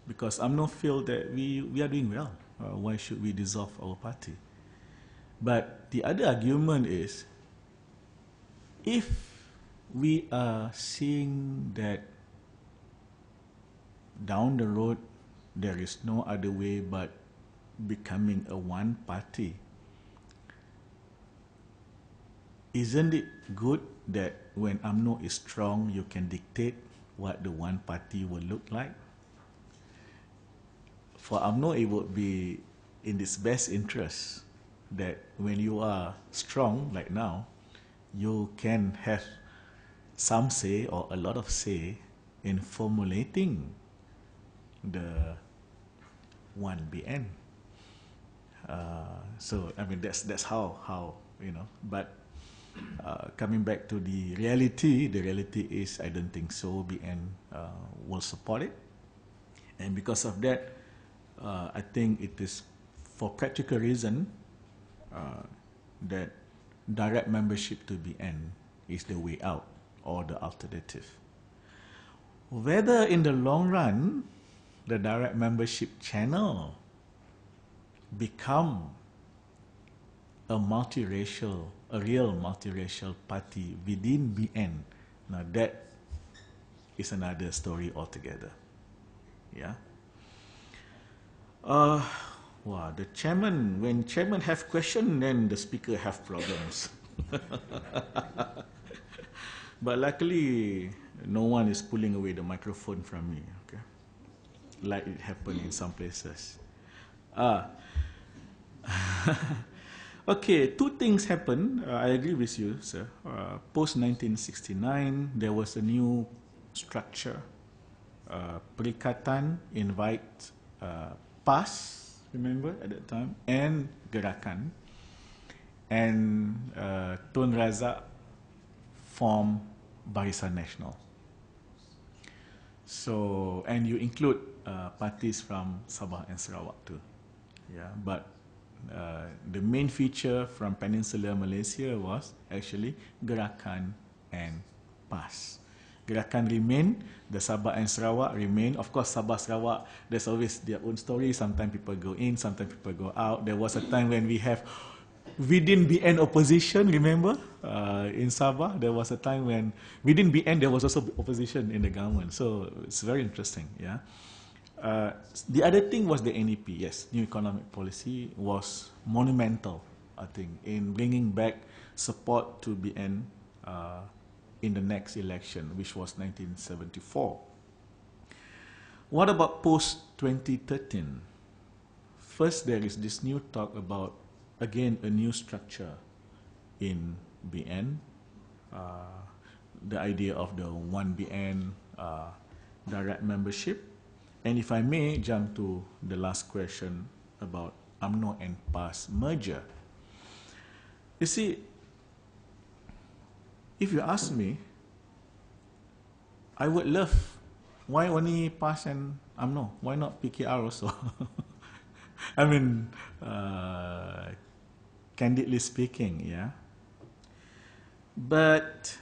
because UMNO feel that we, we are doing well. Uh, why should we dissolve our party? But the other argument is, if we are seeing that down the road there is no other way but becoming a one party, isn't it good that when UMNO is strong, you can dictate what the one party will look like? For UMNO, it would be in its best interest that when you are strong, like now, you can have some say or a lot of say in formulating the 1BN. Uh, so I mean that's that's how how you know. But uh, coming back to the reality, the reality is I don't think so. BN uh, will support it, and because of that, uh, I think it is for practical reason uh, that direct membership to BN is the way out or the alternative. Whether in the long run, the direct membership channel become a multiracial, a real multiracial party within BN, now that is another story altogether. Yeah. Uh, wow, the chairman, when chairman have question, then the speaker have problems. but luckily, no one is pulling away the microphone from me, okay? Like it happened in some places. Ah, okay, two things happened. Uh, I agree with you, sir. Uh, Post 1969, there was a new structure. Uh, Perikatan invite uh, PAS, remember at that time, and Gerakan. And uh, Tun Razak form Barisan Nasional. So, and you include uh, parties from Sabah and Sarawak too. Yeah, but uh, the main feature from Peninsular Malaysia was actually Gerakan and PAS. Gerakan remain, the Sabah and Sarawak remain. Of course, Sabah, Sarawak, there's always their own story. Sometimes people go in, sometimes people go out. There was a time when we have within BN opposition, remember? Uh, in Sabah, there was a time when within BN there was also opposition in the government. So it's very interesting, yeah. Uh, the other thing was the NEP, yes, new economic policy was monumental, I think, in bringing back support to BN uh, in the next election, which was 1974. What about post 2013? First, there is this new talk about, again, a new structure in BN, uh, the idea of the 1BN uh, direct membership, and if I may jump to the last question about UMNO and PAS merger. You see, if you ask me, I would love Why only PAS and UMNO? Why not PKR also? I mean, uh, candidly speaking, yeah. But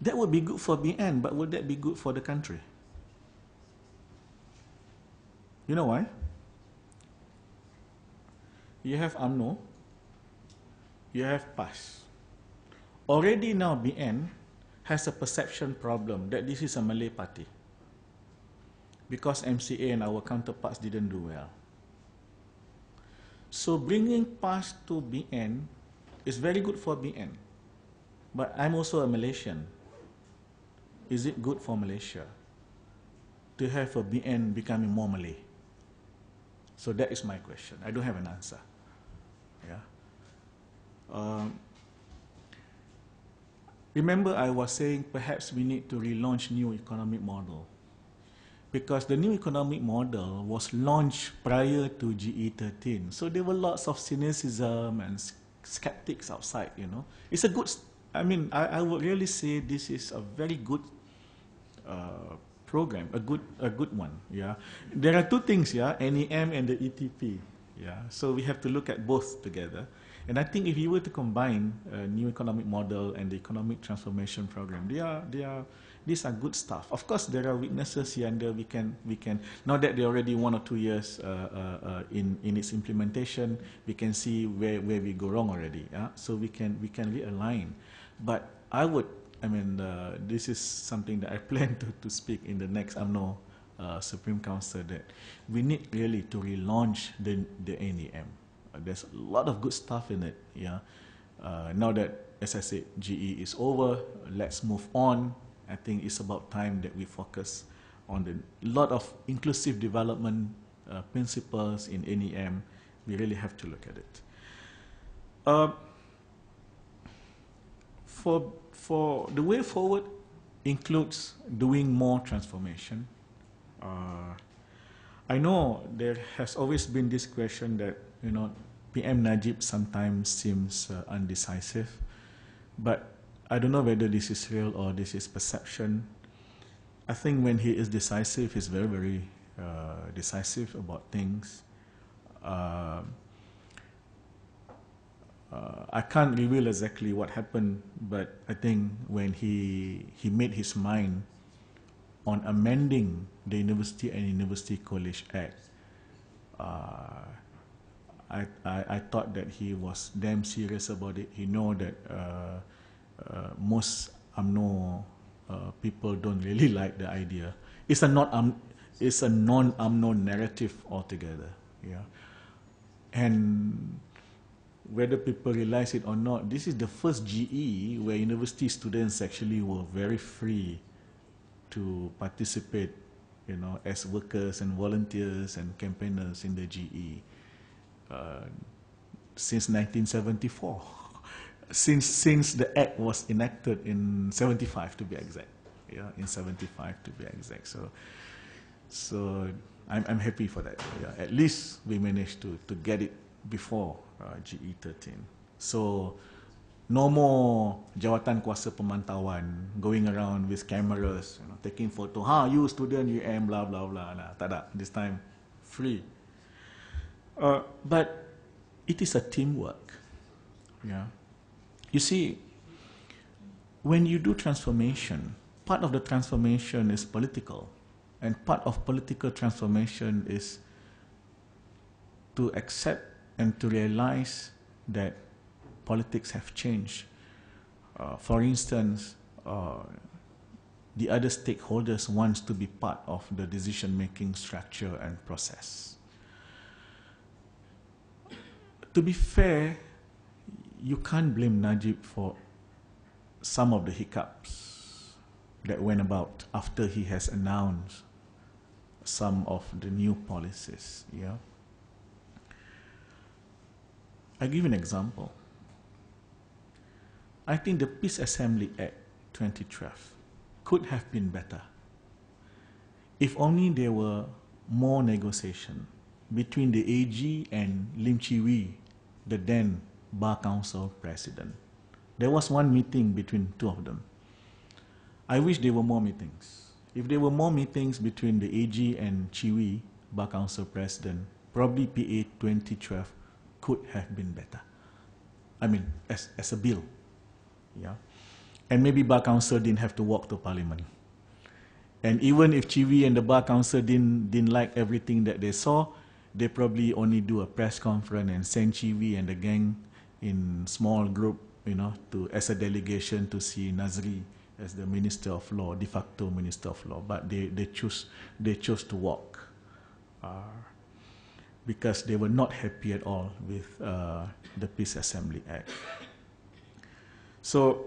that would be good for BN, but would that be good for the country? You know why? You have UMNO, you have PAS. Already now BN has a perception problem that this is a Malay party because MCA and our counterparts didn't do well. So bringing PAS to BN is very good for BN. But I'm also a Malaysian. Is it good for Malaysia to have a BN becoming more Malay? So that is my question. I don't have an answer. Yeah. Um, remember, I was saying perhaps we need to relaunch new economic model because the new economic model was launched prior to GE13. So there were lots of cynicism and skeptics outside, you know. It's a good, I mean, I, I would really say this is a very good uh, program, a good, a good one, yeah. There are two things, yeah, NEM and the ETP, yeah. So we have to look at both together. And I think if you were to combine a new economic model and the economic transformation program, they are, they are, these are good stuff. Of course, there are weaknesses here and there. We can, we can. Now that they're already one or two years uh, uh, uh, in in its implementation, we can see where, where we go wrong already. Yeah? So we can we can realign. But I would, I mean, uh, this is something that I plan to, to speak in the next UMNO uh, Supreme Council that we need really to relaunch the the NEM. Uh, there's a lot of good stuff in it. Yeah. now that as I said, GE is over, let's move on I think it's about time that we focus on the lot of inclusive development uh, principles in NEM. We really have to look at it. Uh, for, for the way forward includes doing more transformation. Uh, I know there has always been this question that, you know, PM Najib sometimes seems uh, undecisive, but I don't know whether this is real or this is perception. I think when he is decisive, he's very, very uh, decisive about things. Uh, uh, I can't reveal exactly what happened, but I think when he he made his mind on amending the University and University College Act, uh, I, I I thought that he was damn serious about it. He know that uh, uh, most UMNO uh, people don't really like the idea. It's a not um, it's a non-UMNO narrative altogether. Yeah, and whether people realize it or not, this is the first GE where university students actually were very free to participate, you know, as workers and volunteers and campaigners in the GE uh, since 1974 since since the act was enacted in 75 to be exact. Yeah in 75 to be exact. So so I'm, I'm happy for that. Yeah at least we managed to to get it before uh, GE 13 so no more jawatan kuasa pemantauan going around with cameras you know taking photo ha you student UM blah blah blah. Nah, tak ada. This time free uh, but it is a teamwork yeah you see, when you do transformation, part of the transformation is political, and part of political transformation is to accept and to realize that politics have changed. Uh, for instance, uh, the other stakeholders wants to be part of the decision-making structure and process. To be fair, you can't blame Najib for some of the hiccups that went about after he has announced some of the new policies. Yeah. I give an example. I think the Peace Assembly Act 2012 could have been better if only there were more negotiation between the AG and Lim Chee Wee, the then Bar Council president. There was one meeting between two of them. I wish there were more meetings. if there were more meetings between the AG and Chee Wee, Bar Council President, probably PA 2012 could have been better. I mean, as, as a bill. Yeah. And maybe Bar Council didn't have to walk to Parliament. And even if Chee Wee and the Bar Council didn't, didn't like everything that they saw, they probably only do a press conference and send Chee Wee and the gang in small group, you know, to as a delegation to see Nazri as the Minister of Law, de facto Minister of Law. But they, they choose they chose to walk uh, because they were not happy at all with uh, the Peace Assembly Act. So,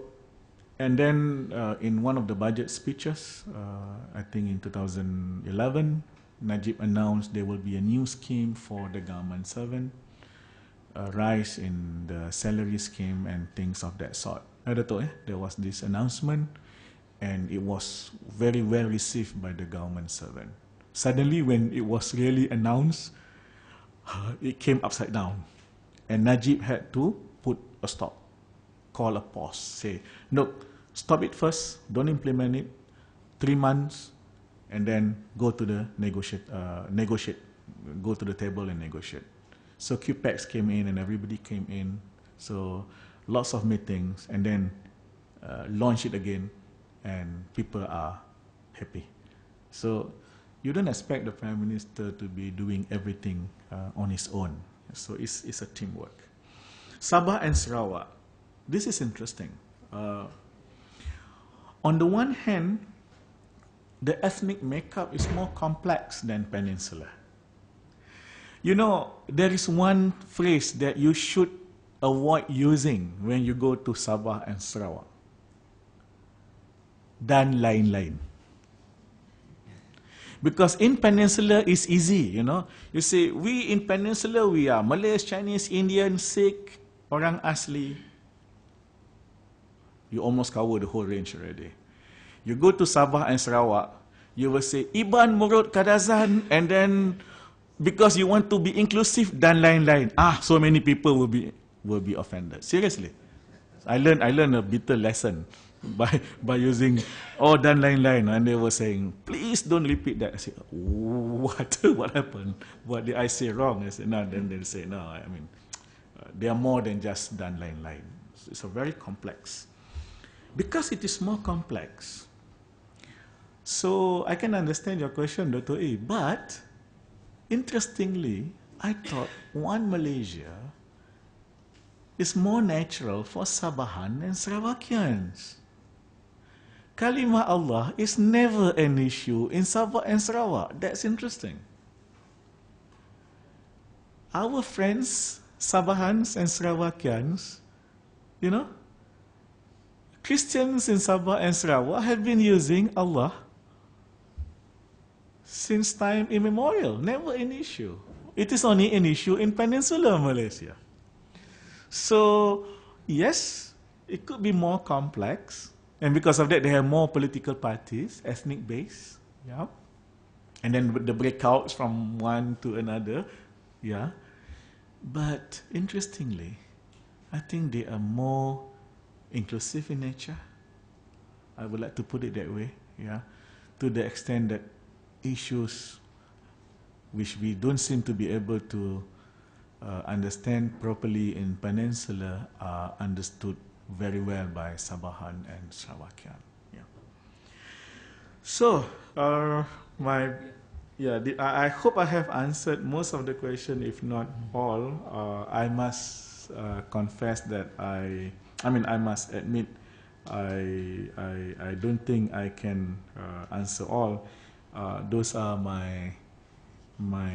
and then uh, in one of the budget speeches, uh, I think in 2011, Najib announced there will be a new scheme for the government servant, a rise in the salary scheme and things of that sort. Eh? There was this announcement and it was very well received by the government servant. Suddenly when it was really announced, it came upside down and Najib had to put a stop, call a pause, say, look, stop it first, don't implement it, three months, and then go to the negotiate, uh, negotiate, go to the table and negotiate. So CUEPACS came in and everybody came in. So lots of meetings and then uh, launch it again and people are happy. So you don't expect the Prime Minister to be doing everything uh, on his own. So it's, it's a teamwork. Sabah and Sarawak, this is interesting. Uh, on the one hand, the ethnic makeup is more complex than Peninsula. You know, there is one phrase that you should avoid using when you go to Sabah and Sarawak. Dan lain-lain. Because in Peninsula it's easy, you know. You see, we in Peninsula, we are Malays, Chinese, Indian, Sikh, orang asli. You almost cover the whole range already. You go to Sabah and Sarawak, you will say Iban Murut Kadazan, and then because you want to be inclusive dan lain-lain. Ah, so many people will be will be offended. Seriously, I learned I learned a bitter lesson by by using oh dan lain-lain, and they were saying please don't repeat that. I said what what happened? What did I say wrong? I said no. Then they say no. I mean, they are more than just dan lain-lain. It's a very complex. Because it is more complex, so I can understand your question, Dr. A. But interestingly, I thought one Malaysia is more natural for Sabahan and Sarawakians. Kalimah Allah is never an issue in Sabah and Sarawak. That's interesting. Our friends, Sabahans and Sarawakians, you know, Christians in Sabah and Sarawak have been using Allah since time immemorial, never an issue. It is only an issue in Peninsular Malaysia. So, yes, it could be more complex, and because of that, they have more political parties, ethnic base, yeah, and then the breakouts from one to another, yeah. But interestingly, I think they are more inclusive in nature. I would like to put it that way, yeah, to the extent that issues which we don't seem to be able to uh, understand properly in Peninsula are understood very well by Sabahan and Sarawakian. Yeah. So, uh, my yeah, the, I, I, hope I have answered most of the question, if not all. Uh, I must uh, confess that I, I mean, I must admit, I, I, I don't think I can uh, answer all uh, those are my my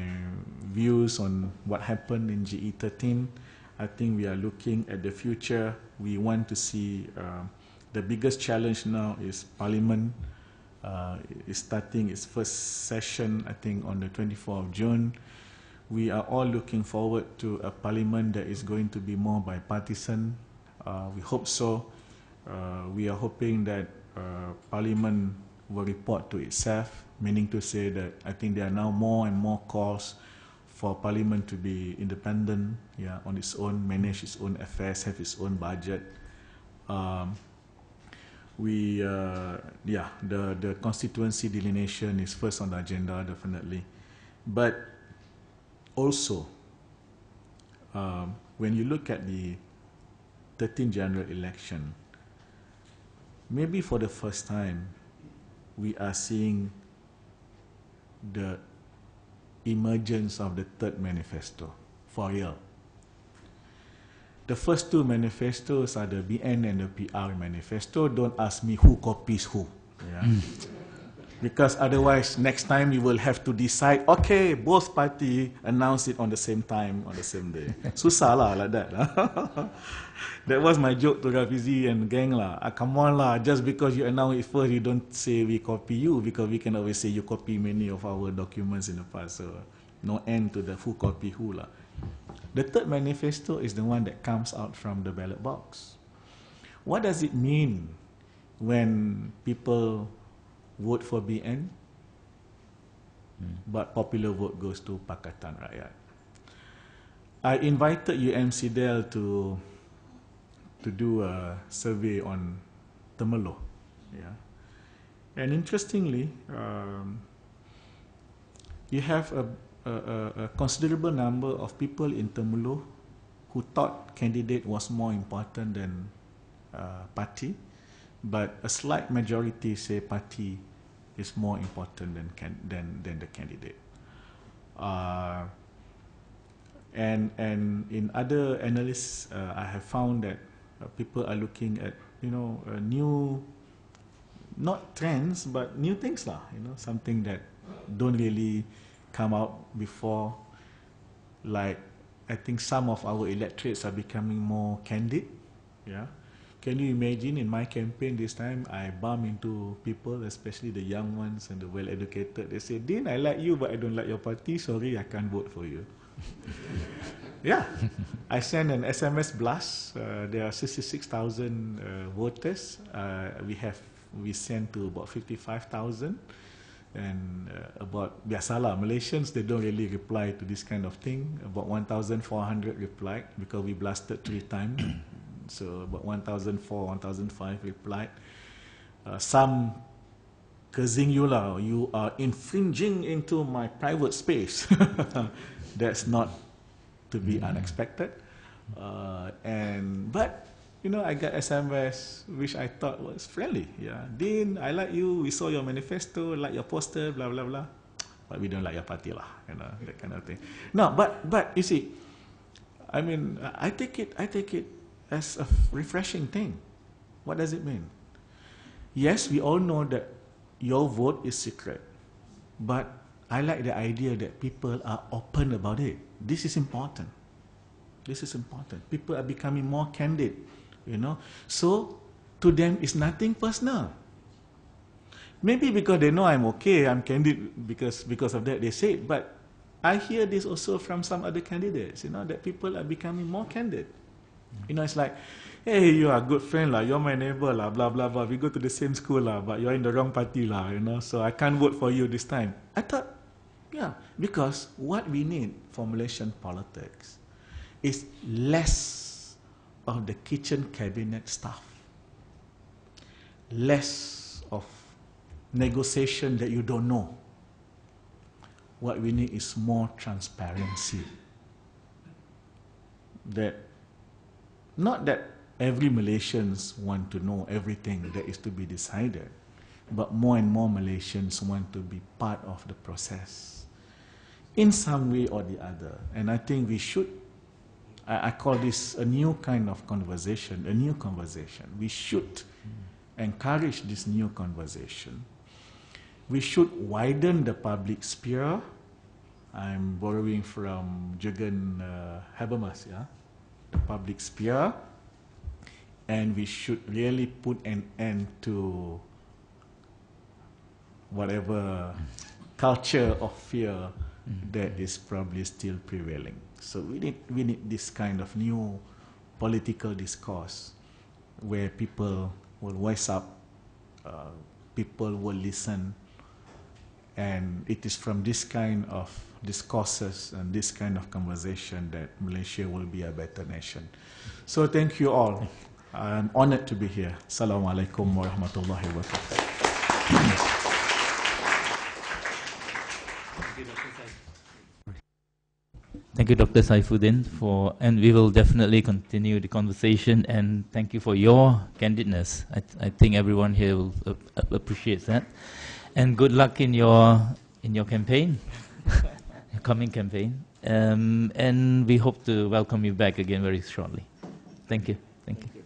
views on what happened in GE13. I think we are looking at the future. We want to see uh, the biggest challenge now is Parliament uh, is starting its first session, I think, on the 24th of June. We are all looking forward to a Parliament that is going to be more bipartisan. Uh, we hope so. Uh, we are hoping that uh, Parliament will report to itself meaning to say that I think there are now more and more calls for Parliament to be independent, yeah, on its own, manage its own affairs, have its own budget. Um, we, uh, yeah, the, the constituency delineation is first on the agenda, definitely. But also, um, when you look at the 13th general election, maybe for the first time, we are seeing the emergence of the third manifesto real. The first two manifestos are the BN and the PR manifesto. Don't ask me who copies who. Yeah. Because otherwise, next time you will have to decide, okay, both party announce it on the same time, on the same day. Susah lah like that. that was my joke to Rafizi and gang lah. Ah, come on lah, just because you announce it first, you don't say we copy you, because we can always say you copy many of our documents in the past. So no end to the who copy who lah. The third manifesto is the one that comes out from the ballot box. What does it mean when people vote for BN, hmm. but popular vote goes to Pakatan Rakyat? I invited UMCDEL to to do a survey on Temerloh. Yeah. And interestingly, um, you have a a, a, considerable number of people in Temerloh who thought candidate was more important than uh, party, but a slight majority say party is more important than can, than than the candidate. Uh, and and in other analysts, uh, I have found that uh, people are looking at you know new, not trends but new things lah. You know something that don't really come out before, like I think some of our electorates are becoming more candid. Yeah. Can you imagine in my campaign this time, I bump into people, especially the young ones and the well-educated. They say, Dean, I like you, but I don't like your party. Sorry, I can't vote for you. yeah. I sent an SMS blast. Uh, there are 66,000 uh, voters. Uh, we have we sent to about 55,000 and uh, about biasalah Malaysians they don't really reply to this kind of thing about 1400 replied because we blasted three times so about 1004 1005 replied uh, some cursing you lah you are infringing into my private space that's not to be unexpected uh, and but you know, I got SMS which I thought was friendly. Yeah, Dean, I like you. We saw your manifesto, like your poster, blah blah blah. But we don't like your party lah, you know, that kind of thing. No, but but you see, I mean, I take it, I take it as a refreshing thing. What does it mean? Yes, we all know that your vote is secret, but I like the idea that people are open about it. This is important. This is important. People are becoming more candid you know. So to them it's nothing personal. Maybe because they know I'm okay, I'm candid because because of that they say it. But I hear this also from some other candidates, you know, that people are becoming more candid. You know, it's like, hey, you are a good friend lah, you're my neighbor lah, blah blah blah. We go to the same school lah, but you're in the wrong party lah, you know. So I can't vote for you this time. I thought, yeah, because what we need for Malaysian politics is less of the kitchen cabinet stuff. Less of negotiation that you don't know. What we need is more transparency. That not that every Malaysians want to know everything that is to be decided, but more and more Malaysians want to be part of the process in some way or the other. And I think we should I, I call this a new kind of conversation, a new conversation. We should encourage this new conversation. We should widen the public sphere. I'm borrowing from Jürgen uh, Habermas, yeah? The public sphere. And we should really put an end to whatever culture of fear mm-hmm. that is probably still prevailing. So we need, we need this kind of new political discourse where people will voice up, uh, people will listen, and it is from this kind of discourses and this kind of conversation that Malaysia will be a better nation. So thank you all. I'm honored to be here. Assalamu alaikum wa rahmatullahi wa. Thank you, Dr. Saifuddin, for, and we will definitely continue the conversation. And thank you for your candidness. I, I think everyone here will uh, appreciate that. And good luck in your in your campaign, coming campaign. Um, and we hope to welcome you back again very shortly. Thank you. Thank you.